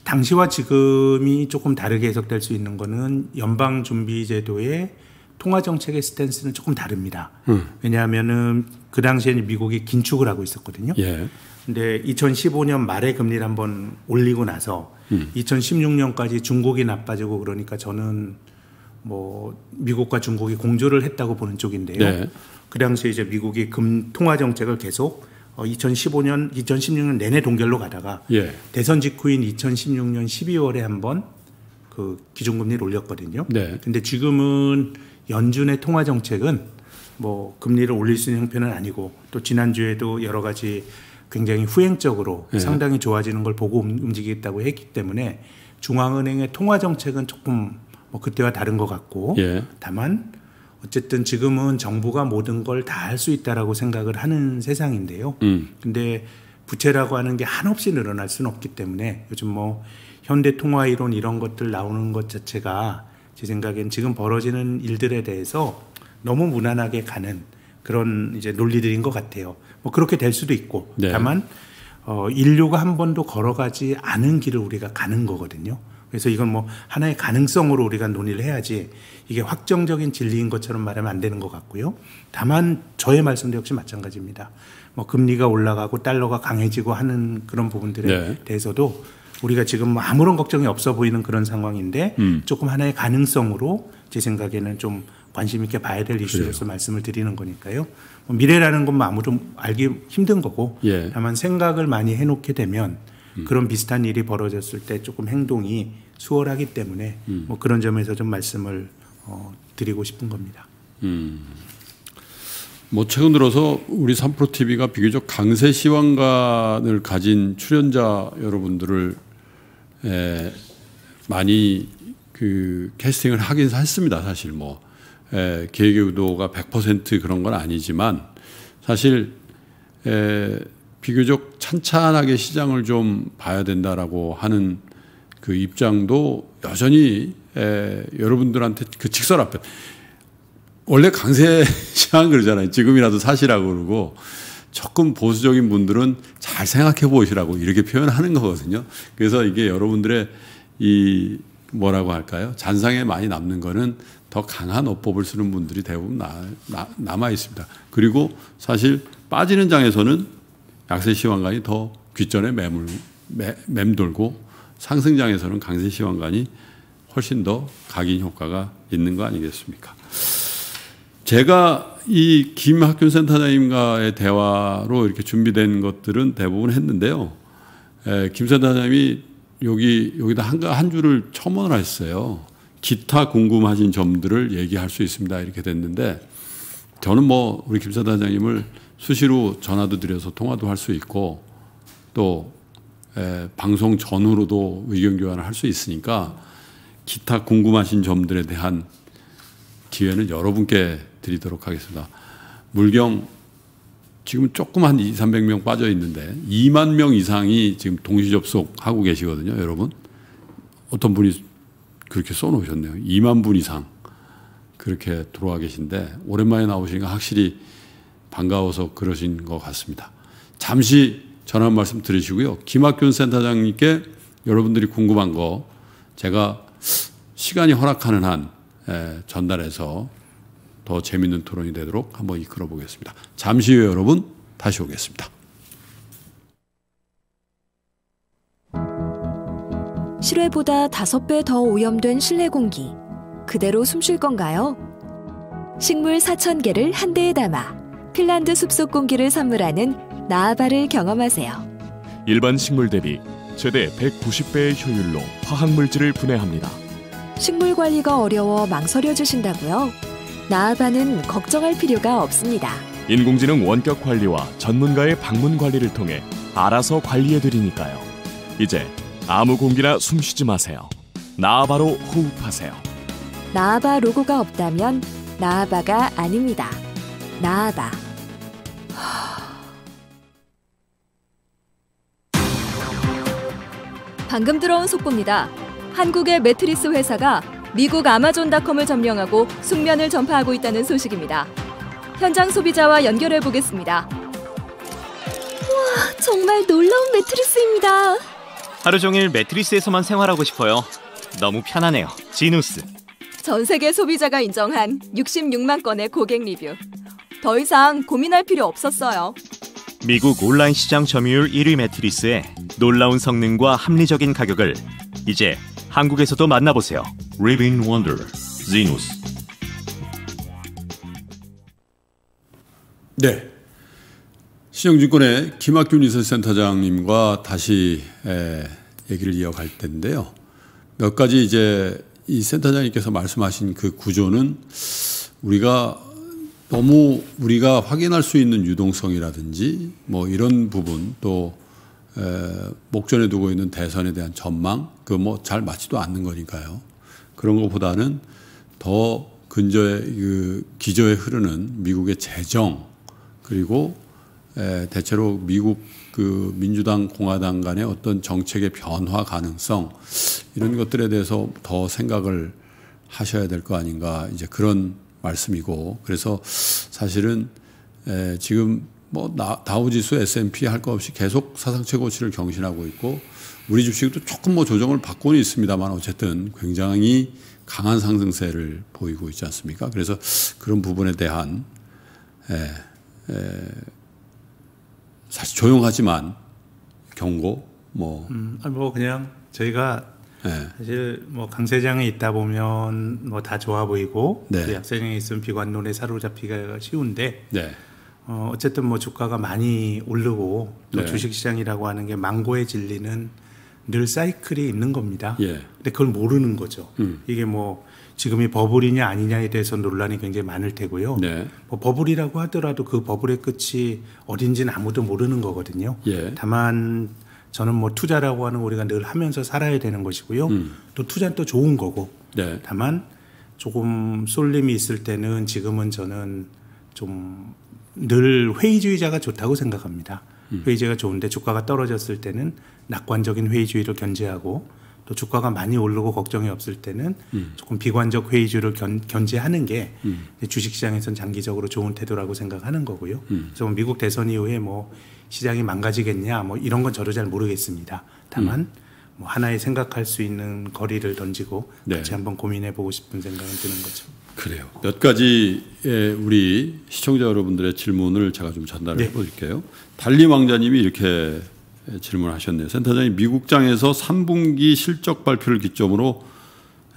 당시와 지금이 조금 다르게 해석될 수 있는 거는 연방준비제도의 통화 정책의 스탠스는 조금 다릅니다. 음. 왜냐하면은 그 당시에는 미국이 긴축을 하고 있었거든요. 예. 근데 2015년 말에 금리를 한번 올리고 나서 음. 2016년까지 중국이 나빠지고 그러니까 저는 뭐 미국과 중국이 공조를 했다고 보는 쪽인데요. 네. 그 당시에 이제 미국이 금 통화 정책을 계속 어 2015년, 2016년 내내 동결로 가다가 예. 대선 직후인 2016년 12월에 한번 그 기준금리를 올렸거든요. 네. 근데 지금은 연준의 통화 정책은 뭐 금리를 올릴 수 있는 형편은 아니고 또 지난주에도 여러 가지 굉장히 후행적으로 네. 상당히 좋아지는 걸 보고 움직이겠다고 했기 때문에 중앙은행의 통화 정책은 조금 뭐 그때와 다른 것 같고 예. 다만 어쨌든 지금은 정부가 모든 걸 다 할 수 있다라고 생각을 하는 세상인데요. 음. 근데 부채라고 하는 게 한없이 늘어날 수는 없기 때문에 요즘 뭐 현대 통화 이론 이런 것들 나오는 것 자체가 제 생각엔 지금 벌어지는 일들에 대해서 너무 무난하게 가는 그런 이제 논리들인 것 같아요. 뭐 그렇게 될 수도 있고 네. 다만 어 인류가 한 번도 걸어가지 않은 길을 우리가 가는 거거든요. 그래서 이건 뭐 하나의 가능성으로 우리가 논의를 해야지 이게 확정적인 진리인 것처럼 말하면 안 되는 것 같고요. 다만 저의 말씀도 역시 마찬가지입니다. 뭐 금리가 올라가고 달러가 강해지고 하는 그런 부분들에 네. 대해서도 우리가 지금 뭐 아무런 걱정이 없어 보이는 그런 상황인데 음. 조금 하나의 가능성으로 제 생각에는 좀 관심 있게 봐야 될 이슈로서 그래요. 말씀을 드리는 거니까요. 뭐 미래라는 건 뭐 아무도 알기 힘든 거고 예. 다만 생각을 많이 해놓게 되면 음. 그런 비슷한 일이 벌어졌을 때 조금 행동이 수월하기 때문에 음. 뭐 그런 점에서 좀 말씀을 어, 드리고 싶은 겁니다. 음. 뭐 최근 들어서 우리 삼프로 TV가 비교적 강세 시황관을 가진 출연자 여러분들을 에, 많이 그 캐스팅을 하긴 했습니다. 사실 뭐 에, 계획 의도가 100% 그런 건 아니지만 사실 에, 비교적 찬찬하게 시장을 좀 봐야 된다라고 하는 그 입장도 여전히 에, 여러분들한테 그 직설 앞에 원래 강세 [LAUGHS] 시장 그러잖아요. 지금이라도 사시라고 그러고 조금 보수적인 분들은 잘 생각해 보시라고 이렇게 표현하는 거거든요. 그래서 이게 여러분들의 이 뭐라고 할까요? 잔상에 많이 남는 거는 더 강한 어법을 쓰는 분들이 대부분 나, 나, 남아 있습니다. 그리고 사실 빠지는 장에서는 약세 시황관이 더 귓전에 매물, 매, 맴돌고 상승장에서는 강세 시황관이 훨씬 더 각인 효과가 있는 거 아니겠습니까? 제가 이 김학균 센터장님과의 대화로 이렇게 준비된 것들은 대부분 했는데요. 에, 김 센터장님이 여기 여기다 한, 한 줄을 첨언을 했어요. 기타 궁금하신 점들을 얘기할 수 있습니다. 이렇게 됐는데 저는 뭐 우리 김 센터장님을 수시로 전화도 드려서 통화도 할 수 있고 또 에, 방송 전후로도 의견 교환을 할 수 있으니까 기타 궁금하신 점들에 대한 기회는 여러분께 드리도록 하겠습니다. 물경 지금 조금 한 2, 300명 빠져 있는데 2만 명 이상이 지금 동시 접속하고 계시거든요, 여러분. 어떤 분이 그렇게 써 놓으셨네요. 2만 분 이상 그렇게 들어와 계신데 오랜만에 나오시니까 확실히 반가워서 그러신 것 같습니다. 잠시 전화 말씀 드리시고요. 김학균 센터장님께 여러분들이 궁금한 거 제가 시간이 허락하는 한 전달해서 더 재밌는 토론이 되도록 한번 이끌어 보겠습니다. 잠시 후에 여러분 다시 오겠습니다. 실외보다 다섯 배더 오염된 실내 공기. 그대로 숨 쉴 건가요? 식물 4,000개를 한 대에 담아 핀란드 숲속 공기를 선물하는 나아바를 경험하세요. 일반 식물 대비 최대 190배의 효율로 화학 물질을 분해합니다. 식물 관리가 어려워 망설여 주신다고요? 나아바는 걱정할 필요가 없습니다. 인공지능 원격 관리와 전문가의 방문 관리를 통해 알아서 관리해 드리니까요. 이제 아무 공기나 숨 쉬지 마세요. 나아바로 호흡하세요. 나아바 로고가 없다면 나아바가 아닙니다. 나아바. 방금 들어온 속보입니다. 한국의 매트리스 회사가 미국 아마존닷컴을 점령하고 숙면을 전파하고 있다는 소식입니다. 현장 소비자와 연결해 보겠습니다. 우와, 정말 놀라운 매트리스입니다. 하루 종일 매트리스에서만 생활하고 싶어요. 너무 편하네요. 지누스. 전 세계 소비자가 인정한 66만 건의 고객 리뷰. 더 이상 고민할 필요 없었어요. 미국 온라인 시장 점유율 1위 매트리스의 놀라운 성능과 합리적인 가격을 이제 한국에서도 만나보세요. Living Wonder, Zenus. 네. 신영증권의 김학균 리서치센터장님과 다시 에, 얘기를 이어갈 텐데요. 몇 가지 이제 이 센터장님께서 말씀하신 그 구조는 우리가 너무 우리가 확인할 수 있는 유동성이라든지 뭐 이런 부분 또 에, 목전에 두고 있는 대선에 대한 전망 그 뭐 잘 맞지도 않는 거니까요. 그런 것보다는 더 근저에 그 기저에 흐르는 미국의 재정 그리고 에, 대체로 미국 그 민주당 공화당 간의 어떤 정책의 변화 가능성 이런 것들에 대해서 더 생각을 하셔야 될 거 아닌가 이제 그런 말씀이고 그래서 사실은 에, 지금 뭐 다우지수 S&P 할거 없이 계속 사상 최고치를 경신하고 있고 우리 주식도 조금 뭐 조정을 받고는 있습니다만 어쨌든 굉장히 강한 상승세를 보이고 있지 않습니까? 그래서 그런 부분에 대한 에, 에, 사실 조용하지만 경고 뭐. 음, 뭐 그냥 저희가 네. 사실 뭐 강세장에 있다 보면 뭐 다 좋아 보이고 네. 약세장에 있으면 비관론에 사로잡히기가 쉬운데 네. 어, 어쨌든 뭐 주가가 많이 오르고 또 네. 주식시장이라고 하는 게 망고의 진리는 늘 사이클이 있는 겁니다. 예. 근데 그걸 모르는 거죠. 음. 이게 뭐 지금이 버블이냐 아니냐에 대해서 논란이 굉장히 많을 테고요. 네. 뭐 버블이라고 하더라도 그 버블의 끝이 어딘지는 아무도 모르는 거거든요. 예. 다만 저는 뭐 투자라고 하는 우리가 늘 하면서 살아야 되는 것이고요. 음. 또 투자는 또 좋은 거고. 네. 다만 조금 쏠림이 있을 때는 지금은 저는 좀 늘 회의주의자가 좋다고 생각합니다. 음. 회의주의가 좋은데 주가가 떨어졌을 때는 낙관적인 회의주의를 견제하고 또 주가가 많이 오르고 걱정이 없을 때는 음. 조금 비관적 회의주를 견, 견제하는 게 음. 주식시장에선 장기적으로 좋은 태도라고 생각하는 거고요. 음. 그래서 뭐 미국 대선 이후에 뭐 시장이 망가지겠냐 뭐 이런 건 저도 잘 모르겠습니다. 다만 음. 뭐 하나의 생각할 수 있는 거리를 던지고 네. 같이 한번 고민해 보고 싶은 생각은 드는 거죠. 그래요. 몇 가지의 우리 시청자 여러분들의 질문을 제가 좀 전달해 네. 볼게요. 달림 왕자님이 이렇게 질문하셨네요. 센터장님 미국장에서 3분기 실적 발표를 기점으로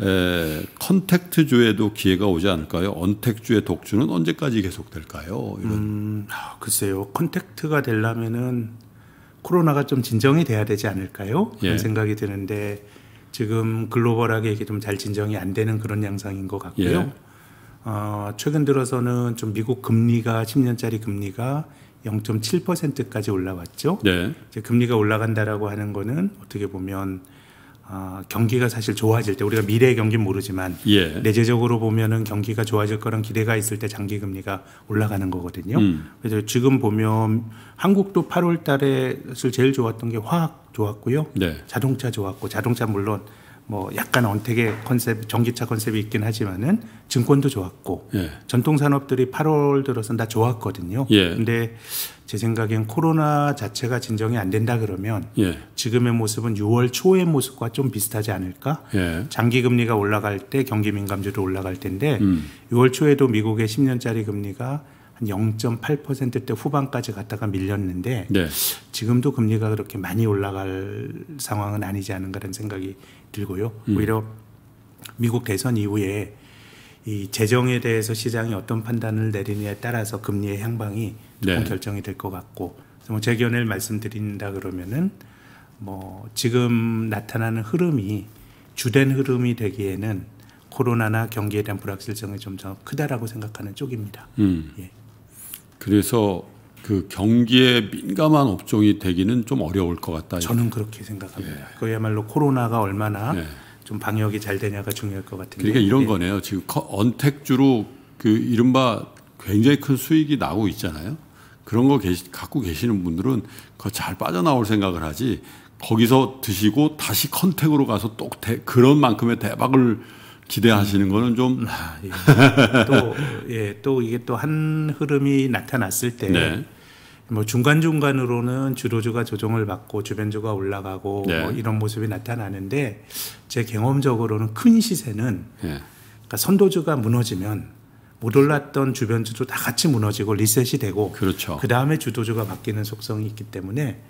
에, 컨택트주에도 기회가 오지 않을까요? 언택주의 독주는 언제까지 계속될까요? 이런. 음, 아, 글쎄요. contact가 되려면은 코로나가 좀 진정이 돼야 되지 않을까요? 그런 예. 생각이 드는데 지금 글로벌하게 이게 좀 잘 진정이 안 되는 그런 양상인 것 같고요. 예. 어, 최근 들어서는 좀 미국 금리가 10년짜리 금리가 0.7%까지 올라왔죠. 네. 이제 금리가 올라간다라고 하는 거는 어떻게 보면 어, 경기가 사실 좋아질 때 우리가 미래의 경기는 모르지만 예. 내재적으로 보면은 경기가 좋아질 거란 기대가 있을 때 장기 금리가 올라가는 거거든요. 음. 그래서 지금 보면 한국도 8월 달에 사실 제일 좋았던 게 화학 좋았고요. 네. 자동차 좋았고 자동차 물론 뭐 약간 언택의 컨셉, 전기차 컨셉이 있긴 하지만은 증권도 좋았고 예. 전통 산업들이 8월 들어서 다 좋았거든요. 예. 근데 제 생각엔 코로나 자체가 진정이 안 된다 그러면 예. 지금의 모습은 6월 초의 모습과 좀 비슷하지 않을까? 예. 장기 금리가 올라갈 때 경기 민감주도 올라갈 텐데 음. 6월 초에도 미국의 10년짜리 금리가 한 0.8%대 후반까지 갔다가 밀렸는데 네. 지금도 금리가 그렇게 많이 올라갈 상황은 아니지 않은가라는 생각이 들고요. 음. 오히려 미국 대선 이후에 이 재정에 대해서 시장이 어떤 판단을 내리느냐에 따라서 금리의 향방이 네. 결정이 될 것 같고 뭐제 견해를 말씀드린다 그러면은 뭐 지금 나타나는 흐름이 주된 흐름이 되기에는 코로나나 경기에 대한 불확실성이 좀 더 크다라고 생각하는 쪽입니다. 음. 예. 그래서 그 경기에 민감한 업종이 되기는 좀 어려울 것 같다. 저는 그렇게 생각합니다. 예. 그야말로 코로나가 얼마나 예. 좀 방역이 잘 되냐가 중요할 것 같은데. 그러니까 이런 예. 거네요. 지금 언택주로 그 이른바 굉장히 큰 수익이 나고 있잖아요. 그런 거 계시, 갖고 계시는 분들은 그거 잘 빠져나올 생각을 하지 거기서 드시고 다시 contact으로 가서 또 대, 그런 만큼의 대박을 기대하시는 거는 좀 아, 예. 또, 예, 또 이게 또 한 흐름이 나타났을 때, 네. 뭐 중간중간으로는 주도주가 조정을 받고 주변주가 올라가고 네. 뭐 이런 모습이 나타나는데 제 경험적으로는 큰 시세는 예. 그러니까 선도주가 무너지면 못 올랐던 주변주도 다 같이 무너지고 리셋이 되고 그렇죠. 그 다음에 주도주가 바뀌는 속성이 있기 때문에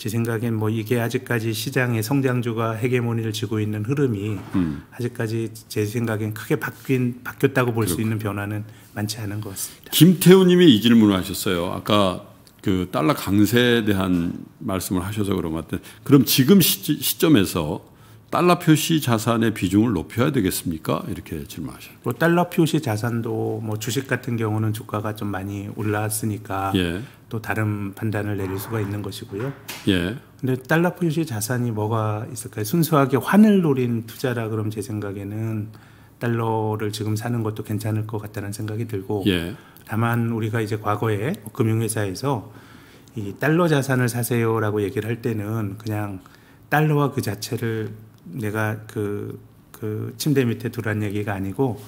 제 생각엔 뭐 이게 아직까지 시장의 성장주가 헤게모니를 쥐고 있는 흐름이 음. 아직까지 제 생각엔 크게 바뀐 바뀌었다고 볼 수 있는 변화는 많지 않은 것 같습니다. 김태우님이 이 질문을 하셨어요. 아까 그 달러 강세에 대한 말씀을 하셔서 그런 것 같아요. 그럼 지금 시, 시점에서 달러 표시 자산의 비중을 높여야 되겠습니까? 이렇게 질문하셨어요. 뭐 달러 표시 자산도 뭐 주식 같은 경우는 주가가 좀 많이 올라왔으니까 예, 또 다른 판단을 내릴 수가 있는 것이고요. 예, 근데 달러 표시 자산이 뭐가 있을까요? 순수하게 환을 노린 투자라 그럼 제 생각에는 달러를 지금 사는 것도 괜찮을 것 같다는 생각이 들고 예, 다만 우리가 이제 과거에 금융회사에서 이 달러 자산을 사세요라고 얘기를 할 때는 그냥 달러와 그 자체를 내가 그, 그 침대 밑에 두란 얘기가 아니고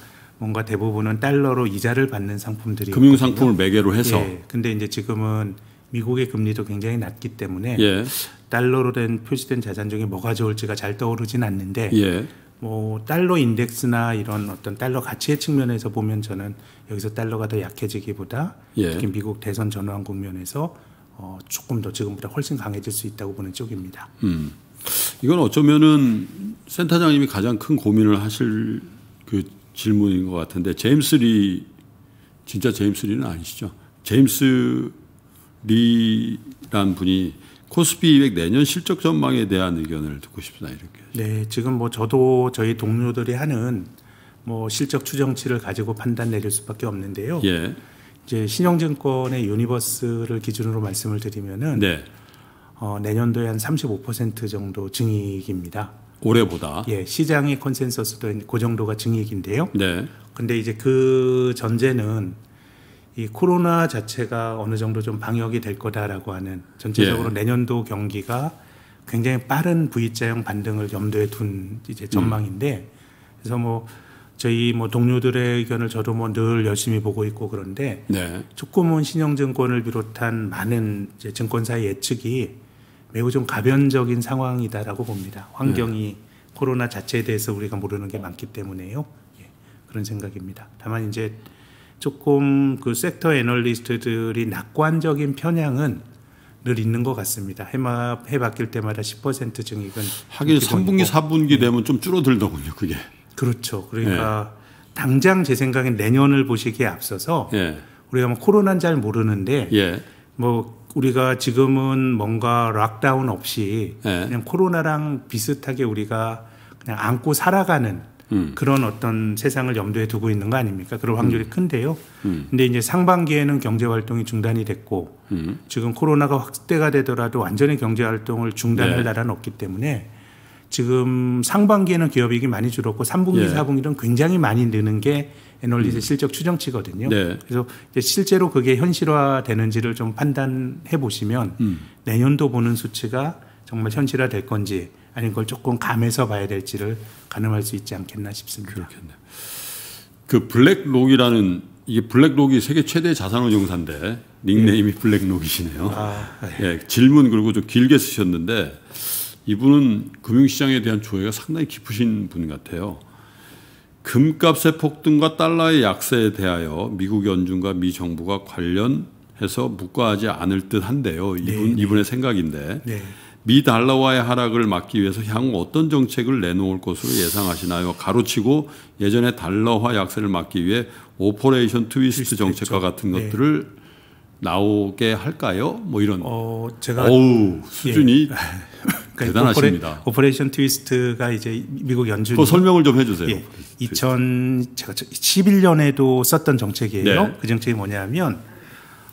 뭔가 대부분은 달러로 이자를 받는 상품들이 금융 상품을 매개로 해서 예. 근데 이제 지금은 미국의 금리도 굉장히 낮기 때문에 예, 달러로 된 표시된 자산 중에 뭐가 좋을지가 잘 떠오르진 않는데 예, 뭐 달러 인덱스나 이런 어떤 달러 가치의 측면에서 보면 저는 여기서 달러가 더 약해지기보다 예. 특히 미국 대선 전환 국면에서 어, 조금 더 지금보다 훨씬 강해질 수 있다고 보는 쪽입니다. 음. 이건 어쩌면은 센터장님이 가장 큰 고민을 하실 그 질문인 것 같은데 제임스 리 진짜 제임스 리는 아니시죠? 제임스 리란 분이 코스피 200 내년 실적 전망에 대한 의견을 듣고 싶다 이렇게. 네, 지금 뭐 저도 저희 동료들이 하는 뭐 실적 추정치를 가지고 판단 내릴 수밖에 없는데요. 예, 이제 신영증권의 universe를 기준으로 말씀을 드리면은 네, 어, 내년도에 한 35% 정도 증익입니다. 올해보다. 예, 시장의 컨센서스도 그 정도가 증익인데요. 네, 근데 이제 그 전제는 이 코로나 자체가 어느 정도 좀 방역이 될 거다라고 하는 전체적으로 예. 내년도 경기가 굉장히 빠른 V자형 반등을 염두에 둔 이제 전망인데 그래서 뭐 저희 뭐 동료들의 의견을 저도 뭐 늘 열심히 보고 있고 그런데 네, 조금은 신영증권을 비롯한 많은 이제 증권사의 예측이 매우 좀 가변적인 상황이다라고 봅니다. 환경이 코로나 자체에 대해서 우리가 모르는 게 많기 때문에요. 예, 그런 생각입니다. 다만 이제 조금 그 섹터 애널리스트들이 낙관적인 편향은 늘 있는 것 같습니다. 해마 해 바뀔 때마다 10% 증익은 하긴 기본이고. 3분기, 4분기 되면 좀 줄어들더군요, 그게. 그렇죠. 그러니까 당장 제 생각엔 내년을 보시기에 앞서서 예, 우리가 뭐 코로나는 잘 모르는데 예, 뭐 우리가 지금은 뭔가 락다운 없이 네. 그냥 코로나랑 비슷하게 우리가 그냥 안고 살아가는 음. 그런 어떤 세상을 염두에 두고 있는 거 아닙니까? 그럴 확률이 큰데요. 음. 근데 이제 상반기에는 경제 활동이 중단이 됐고 음. 지금 코로나가 확대가 되더라도 완전히 경제 활동을 중단할 네. 나라는 없기 때문에 지금 상반기에는 기업이익이 많이 줄었고 3분기, 예. 4분기는 굉장히 많이 느는 게 애널리스 실적 추정치거든요. 네. 그래서 실제로 그게 현실화되는지를 좀 판단해 보시면 음. 내년도 보는 수치가 정말 현실화 될 건지 아니면 그걸 조금 감해서 봐야 될지를 가늠할 수 있지 않겠나 싶습니다. 그렇겠네. 그 블랙록이라는 이게 블랙록이 세계 최대 자산운용사인데 닉네임이 블랙록이시네요. 아, 예, 질문 그리고 좀 길게 쓰셨는데 이분은 금융시장에 대한 조회가 상당히 깊으신 분 같아요. 금값의 폭등과 달러의 약세에 대하여 미국 연준과 미 정부가 관련해서 묵과하지 않을 듯한데요. 이분 이분의 생각인데 네. 미 달러화의 하락을 막기 위해서 향후 어떤 정책을 내놓을 것으로 예상하시나요? 괄호 치고 예전에 달러화 약세를 막기 위해 Operation Twist 정책과 같은 네. 것들을 나오게 할까요? 뭐 이런 어, 제가 어우 수준이 그러니까 [LAUGHS] 대단하십니다. Opera, Operation Twist가 이제 미국 연준이 그 설명을 좀 해주세요. 예, 2000 제가 11년에도 썼던 정책이에요. 네. 그 정책이 뭐냐면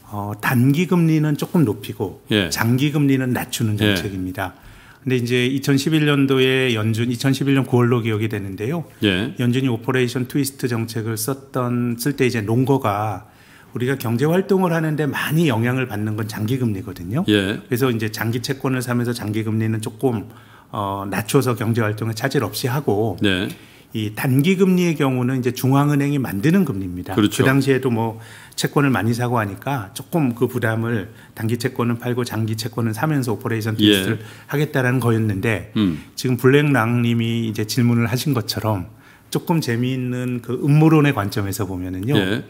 어, 단기 금리는 조금 높이고 예. 장기 금리는 낮추는 예. 정책입니다. 근데 이제 2011년도에 연준 2011년 9월로 기억이 되는데요. 예. 연준이 Operation Twist 정책을 썼던 쓸 때 이제 논거가 우리가 경제 활동을 하는데 많이 영향을 받는 건 장기 금리거든요. 예. 그래서 이제 장기 채권을 사면서 장기 금리는 조금 어 낮춰서 경제 활동에 차질 없이 하고 네. 이 단기 금리의 경우는 이제 중앙은행이 만드는 금리입니다. 그렇죠. 그 당시에도 뭐 채권을 많이 사고 하니까 조금 그 부담을 단기 채권은 팔고 장기 채권은 사면서 Operation 예. Twist를 하겠다라는 거였는데 음. 지금 블랙랑님이 이제 질문을 하신 것처럼 조금 재미있는 그 음모론의 관점에서 보면은요. 예.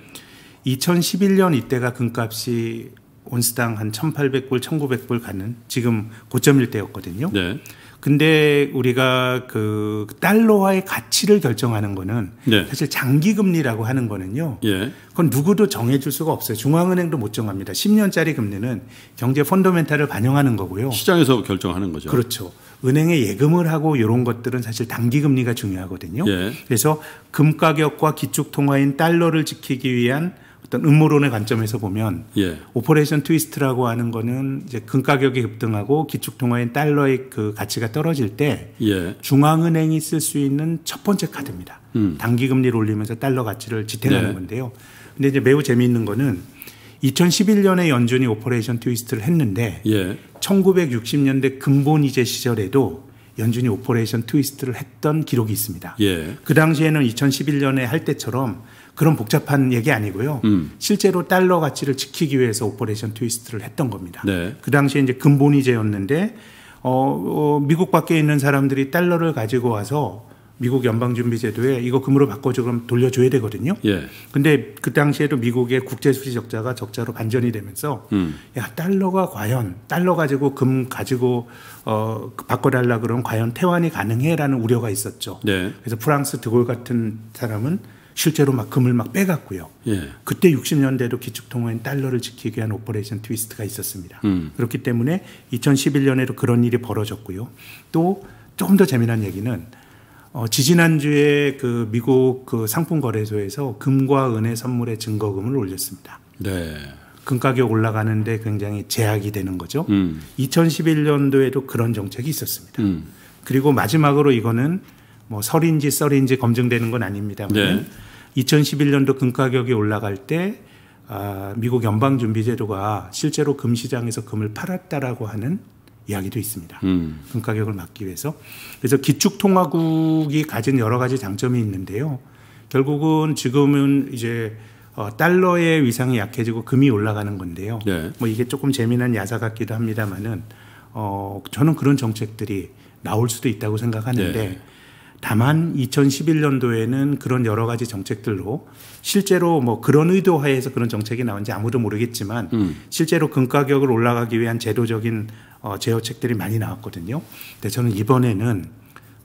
2011년 이때가 금값이 온스당 한 1,800불, 1,900불 가는 지금 고점일 때였거든요. 네. 근데 우리가 그 달러화의 가치를 결정하는 거는 네. 사실 장기 금리라고 하는 거는요. 예. 그건 누구도 정해 줄 수가 없어요. 중앙은행도 못 정합니다. 10년짜리 금리는 경제 펀더멘탈을 반영하는 거고요. 시장에서 결정하는 거죠. 그렇죠. 은행에 예금을 하고 이런 것들은 사실 단기 금리가 중요하거든요. 예. 그래서 금 가격과 기축 통화인 달러를 지키기 위한 어떤 음모론의 관점에서 보면 예. Operation Twist라고 하는 거는 이제 금 가격이 급등하고 기축 통화인 달러의 그 가치가 떨어질 때 예. 중앙은행이 쓸 수 있는 첫 번째 카드입니다. 음. 단기 금리를 올리면서 달러 가치를 지탱하는 네. 건데요. 근데 이제 매우 재미있는 거는 2011년에 연준이 Operation Twist를 했는데 예. 1960년대 금본위제 시절에도 연준이 Operation Twist를 했던 기록이 있습니다. 예. 그 당시에는 2011년에 할 때처럼 그런 복잡한 얘기 아니고요. 음. 실제로 달러 가치를 지키기 위해서 Operation Twist를 했던 겁니다. 네. 그 당시에 이제 금본위제였는데 어, 어, 미국 밖에 있는 사람들이 달러를 가지고 와서 미국 연방준비제도에 이거 금으로 바꿔줘 그럼 돌려줘야 되거든요. 예. 근데 그 당시에도 미국의 국제 수지 적자가 적자로 반전이 되면서 음. 야 달러가 과연 달러 가지고 금 가지고 어 바꿔달라 그러면 과연 태환이 가능해라는 우려가 있었죠. 네. 그래서 프랑스 드골 같은 사람은 실제로 막 금을 막 빼갔고요. 예. 그때 60년대도 기축통화인 달러를 지키기 위한 Operation Twist가 있었습니다. 음. 그렇기 때문에 2011년에도 그런 일이 벌어졌고요. 또 조금 더 재미난 얘기는 어, 지지난주에 그 미국 그 상품 거래소에서 금과 은의 선물의 증거금을 올렸습니다. 네. 금 가격 올라가는데 굉장히 제약이 되는 거죠. 음. 2011년도에도 그런 정책이 있었습니다. 음. 그리고 마지막으로 이거는 뭐 설인지 썰인지 검증되는 건 아닙니다만 네. 2011년도 금 가격이 올라갈 때 아, 미국 연방준비제도가 실제로 금 시장에서 금을 팔았다라고 하는 이야기도 있습니다. 음. 금 가격을 막기 위해서. 그래서 기축통화국이 가진 여러 가지 장점이 있는데요. 결국은 지금은 이제 어, 달러의 위상이 약해지고 금이 올라가는 건데요. 네. 뭐 이게 조금 재미난 야사 같기도 합니다만은 어, 저는 그런 정책들이 나올 수도 있다고 생각하는데 네. 다만 2011년도에는 그런 여러 가지 정책들로 실제로 뭐 그런 의도 하에서 그런 정책이 나온지 아무도 모르겠지만 음. 실제로 금 가격을 올라가기 위한 제도적인 어, 제어책들이 많이 나왔거든요. 근데 저는 이번에는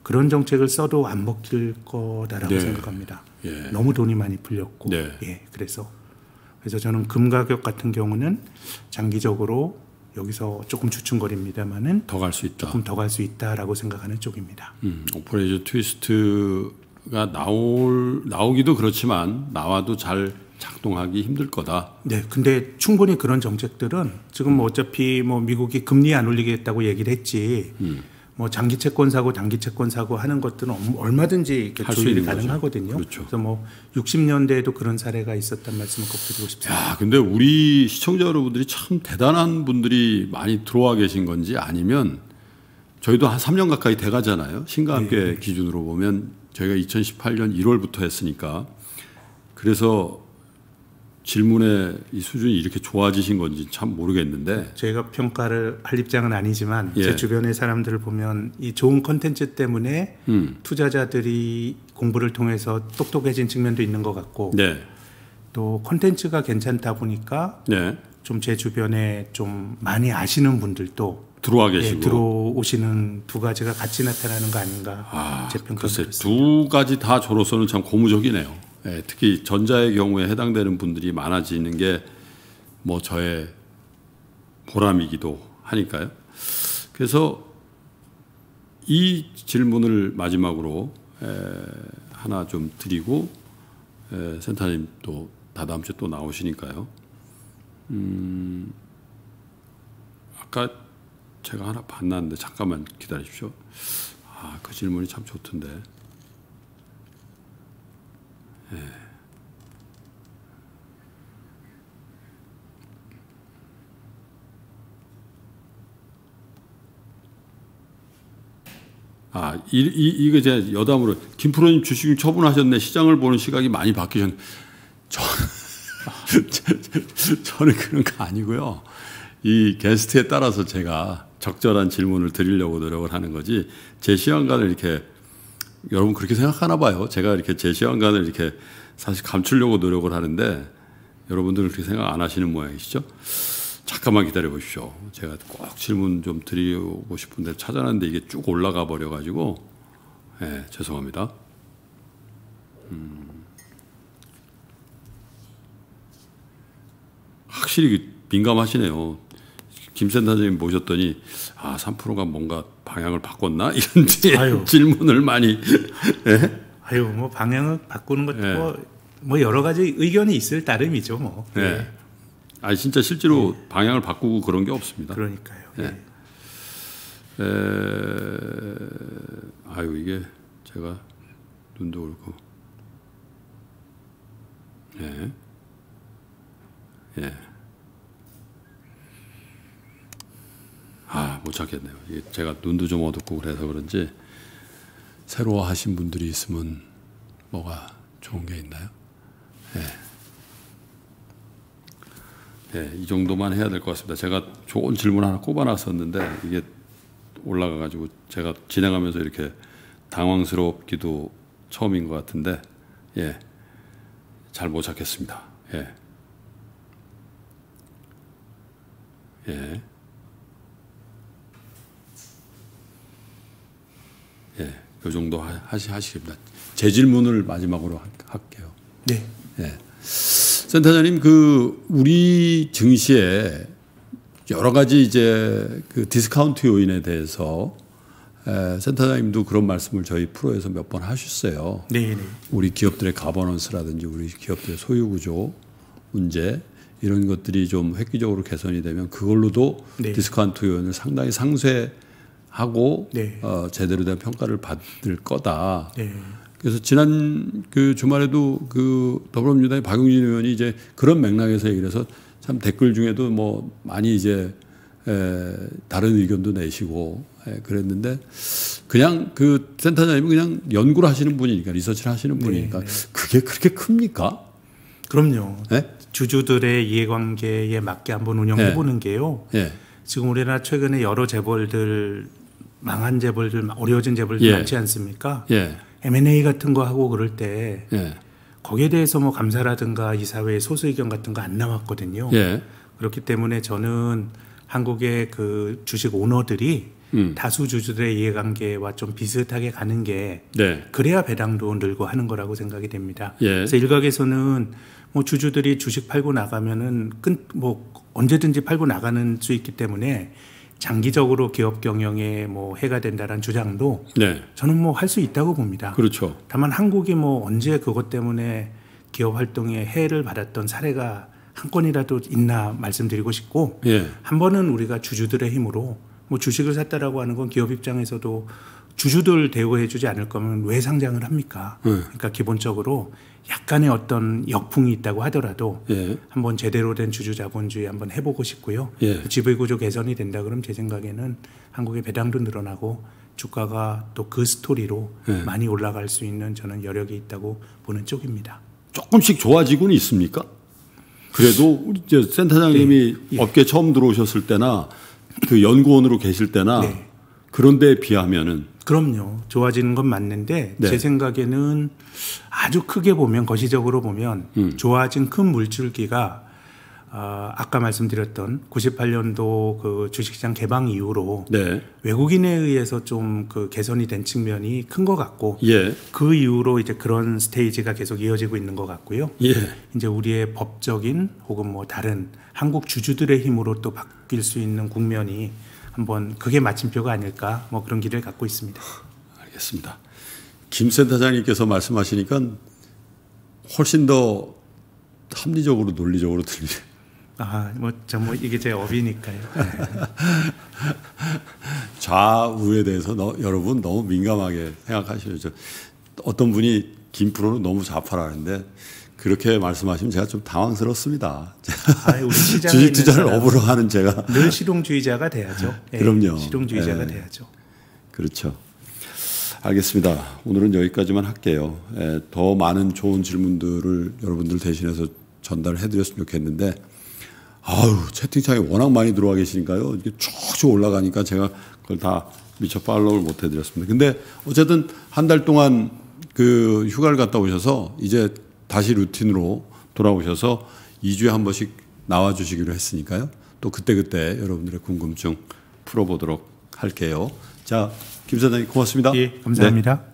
그런 정책을 써도 안 먹힐 거다라고 네. 생각합니다. 예. 너무 돈이 많이 풀렸고, 네. 예, 그래서 그래서 저는 금 가격 같은 경우는 장기적으로 여기서 조금 주춤거립니다만은 더 갈 수 있다. 조금 더 갈 수 있다라고 생각하는 쪽입니다. 음, Operation Twist가 나올 나오기도 그렇지만 나와도 잘 작동하기 힘들 거다. 네, 근데 충분히 그런 정책들은 지금 뭐 어차피 뭐 미국이 금리 안 올리겠다고 얘기를 했지. 음. 뭐 장기 채권 사고 단기 채권 사고 하는 것들은 얼- 얼마든지 조율이. 가능하거든요. 그렇죠. 래서 뭐 60년대에도 그런 사례가 있었단 말씀을 꼭 드리고 싶습니다. 야, 근데 우리 시청자 여러분들이 참 대단한 분들이 많이 들어와 계신 건지 아니면 저희도 한 3년 가까이 돼 가잖아요. 신과 함께 기준으로 보면 저희가 2018년 1월부터 했으니까 그래서 질문의 이 수준이 이렇게 좋아지신 건지 참 모르겠는데 제가 평가를 할 입장은 아니지만 예. 제 주변의 사람들을 보면 이 좋은 컨텐츠 때문에 음. 투자자들이 공부를 통해서 똑똑해진 측면도 있는 것 같고 네. 또 컨텐츠가 괜찮다 보니까 네. 좀제 주변에 좀 많이 아시는 분들도 들어와 예, 계시고 들어오시는 두 가지가 같이 나타나는 거 아닌가 아, 제 평가 글쎄. 두 가지 다 저로서는 참 고무적이네요. 예, 특히 전자의 경우에 해당되는 분들이 많아지는 게 뭐 저의 보람이기도 하니까요. 그래서 이 질문을 마지막으로 에, 하나 좀 드리고 에, 센터님 또 다다음 주에 또 나오시니까요. 음, 아까 제가 하나 봤는데 잠깐만 기다리십시오. 아, 그 질문이 참 좋던데. 예. 아, 이, 이, 이거 제가 여담으로 김프로님 주식 처분하셨네. 시장을 보는 시각이 많이 바뀌셨네. [LAUGHS] 저, 저는 그런 거 아니고요. 이 게스트에 따라서 제가 적절한 질문을 드리려고 노력을 하는 거지 제 시간관을 이렇게 여러분 그렇게 생각하나 봐요. 제가 이렇게 제 시간관을 이렇게 사실 감추려고 노력을 하는데 여러분들은 그렇게 생각 안 하시는 모양이시죠? 잠깐만 기다려 보십시오. 제가 꼭 질문 좀 드리고 싶은데 찾아놨는데 이게 쭉 올라가 버려 가지고 네, 죄송합니다. 음. 확실히 민감하시네요. 김 센터장님 모셨더니 아 3%가 뭔가 방향을 바꿨나 [LAUGHS] 이런 아유. 질문을 많이 네? [LAUGHS] 아유 뭐 방향을 바꾸는 것도 네. 뭐, 뭐 여러 가지 의견이 있을 따름이죠 뭐. 네. 네. 아 진짜 실제로 네. 방향을 바꾸고 그런 게 없습니다. 그러니까요. 네. 에, 아유 이게 제가 눈도 그렇고. 예. 예. 아, 못 찾겠네요. 제가 눈도 좀 어둡고 그래서 그런지 새로 하신 분들이 있으면 뭐가 좋은 게 있나요? 예. 예, 이 정도만 해야 될 것 같습니다. 제가 좋은 질문 하나 꼽아놨었는데 이게 올라가가지고 제가 진행하면서 이렇게 당황스럽기도 처음인 것 같은데 예, 잘 못 찾겠습니다. 예, 예, 예, 요 정도 하시 하시겠습니다. 제 질문을 마지막으로 할게요. 네. 예. 센터장님 그 우리 증시에 여러 가지 이제 그 디스카운트 요인에 대해서 에, 센터장님도 그런 말씀을 저희 프로에서 몇 번 하셨어요. 네, 네. 우리 기업들의 가버넌스라든지 우리 기업들의 소유 구조 문제 이런 것들이 좀 획기적으로 개선이 되면 그걸로도 네. 디스카운트 요인을 상당히 상쇄 하고 네. 어, 제대로 된 평가를 받을 거다. 네. 그래서 지난 그 주말에도 그 더불어민주당의 박용진 의원이 이제 그런 맥락에서 얘기를 해서 참 댓글 중에도 뭐 많이 이제 에, 다른 의견도 내시고 에, 그랬는데 그냥 그 센터장님은 그냥 연구를 하시는 분이니까 리서치를 하시는 네, 분이니까 네, 네. 그게 그렇게 큽니까? 그럼요. 네? 주주들의 이해관계에 맞게 한번 운영해 네. 보는 게요. 네. 지금 우리나라 최근에 여러 재벌들 망한 재벌들 어려워진 재벌들 예. 많지 않습니까? 예. M&A 같은 거 하고 그럴 때 예. 거기에 대해서 뭐 감사라든가 이사회 소수 의견 같은 거 안 나왔거든요. 예. 그렇기 때문에 저는 한국의 그 주식 오너들이 음. 다수 주주들의 이해관계와 좀 비슷하게 가는 게 네. 그래야 배당도 늘고 하는 거라고 생각이 됩니다. 예. 그래서 일각에서는 뭐 주주들이 주식 팔고 나가면은 끈 뭐 언제든지 팔고 나가는 수 있기 때문에 장기적으로 기업 경영에 뭐 해가 된다는 주장도 네. 저는 뭐 할 수 있다고 봅니다. 그렇죠. 다만 한국이 뭐 언제 그것 때문에 기업 활동에 해를 받았던 사례가 한 건이라도 있나 말씀드리고 싶고 예. 한 번은 우리가 주주들의 힘으로 뭐 주식을 샀다라고 하는 건 기업 입장에서도 주주들 대우해 주지 않을 거면 왜 상장을 합니까? 네. 그러니까 기본적으로 약간의 어떤 역풍이 있다고 하더라도 예. 한번 제대로 된 주주 자본주의 한번 해보고 싶고요. 예. 지배 구조 개선이 된다 그러면 제 생각에는 한국의 배당도 늘어나고 주가가 또 그 스토리로 예. 많이 올라갈 수 있는 저는 여력이 있다고 보는 쪽입니다. 조금씩 좋아지고는 있습니까? 그래도 우리 이제 센터장님이 네. 예. 업계 처음 들어오셨을 때나 그 연구원으로 계실 때나 네. 그런 데에 비하면은 그럼요. 좋아지는 건 맞는데 네. 제 생각에는 아주 크게 보면 거시적으로 보면 음. 좋아진 큰 물줄기가 어, 아까 말씀드렸던 98년도 그 주식시장 개방 이후로 네. 외국인에 의해서 좀 그 개선이 된 측면이 큰 것 같고 예. 그 이후로 이제 그런 스테이지가 계속 이어지고 있는 것 같고요. 예. 이제 우리의 법적인 혹은 뭐 다른 한국 주주들의 힘으로 또 바뀔 수 있는 국면이 한번 그게 마침표가 아닐까 뭐 그런 기대를 갖고 있습니다. 알겠습니다. 김 센터장님께서 말씀하시니까 훨씬 더 합리적으로 논리적으로 들리, 아, 뭐, 저 뭐, 이게 제 업이니까요. [LAUGHS] 좌우에 대해서 너, 여러분 너무 민감하게 생각하시죠. 어떤 분이 김 프로는 너무 좌파라는데 그렇게 말씀하시면 제가 좀 당황스럽습니다. 아, [LAUGHS] 시장에 주식 투자를. 업으로 하는 제가 늘 실용주의자가 돼야죠. [LAUGHS] 예, 그럼요. 실용주의자가 예. 돼야죠. 그렇죠. 알겠습니다. 오늘은 여기까지만 할게요. 예, 더 많은 좋은 질문들을 여러분들 대신해서 전달해 드렸으면 좋겠는데 아유 채팅창에 워낙 많이 들어와 계시니까요. 이게 쭉쭉 올라가니까 제가 그걸 다 미처 팔로우를 못 해드렸습니다. 근데 어쨌든 한 달 동안 그 휴가를 갔다 오셔서 이제 다시 루틴으로 돌아오셔서 2주에 한 번씩 나와 주시기로 했으니까요. 또 그때그때 여러분들의 궁금증 풀어보도록 할게요. 자, 김 사장님 고맙습니다. 예, 감사합니다. 네.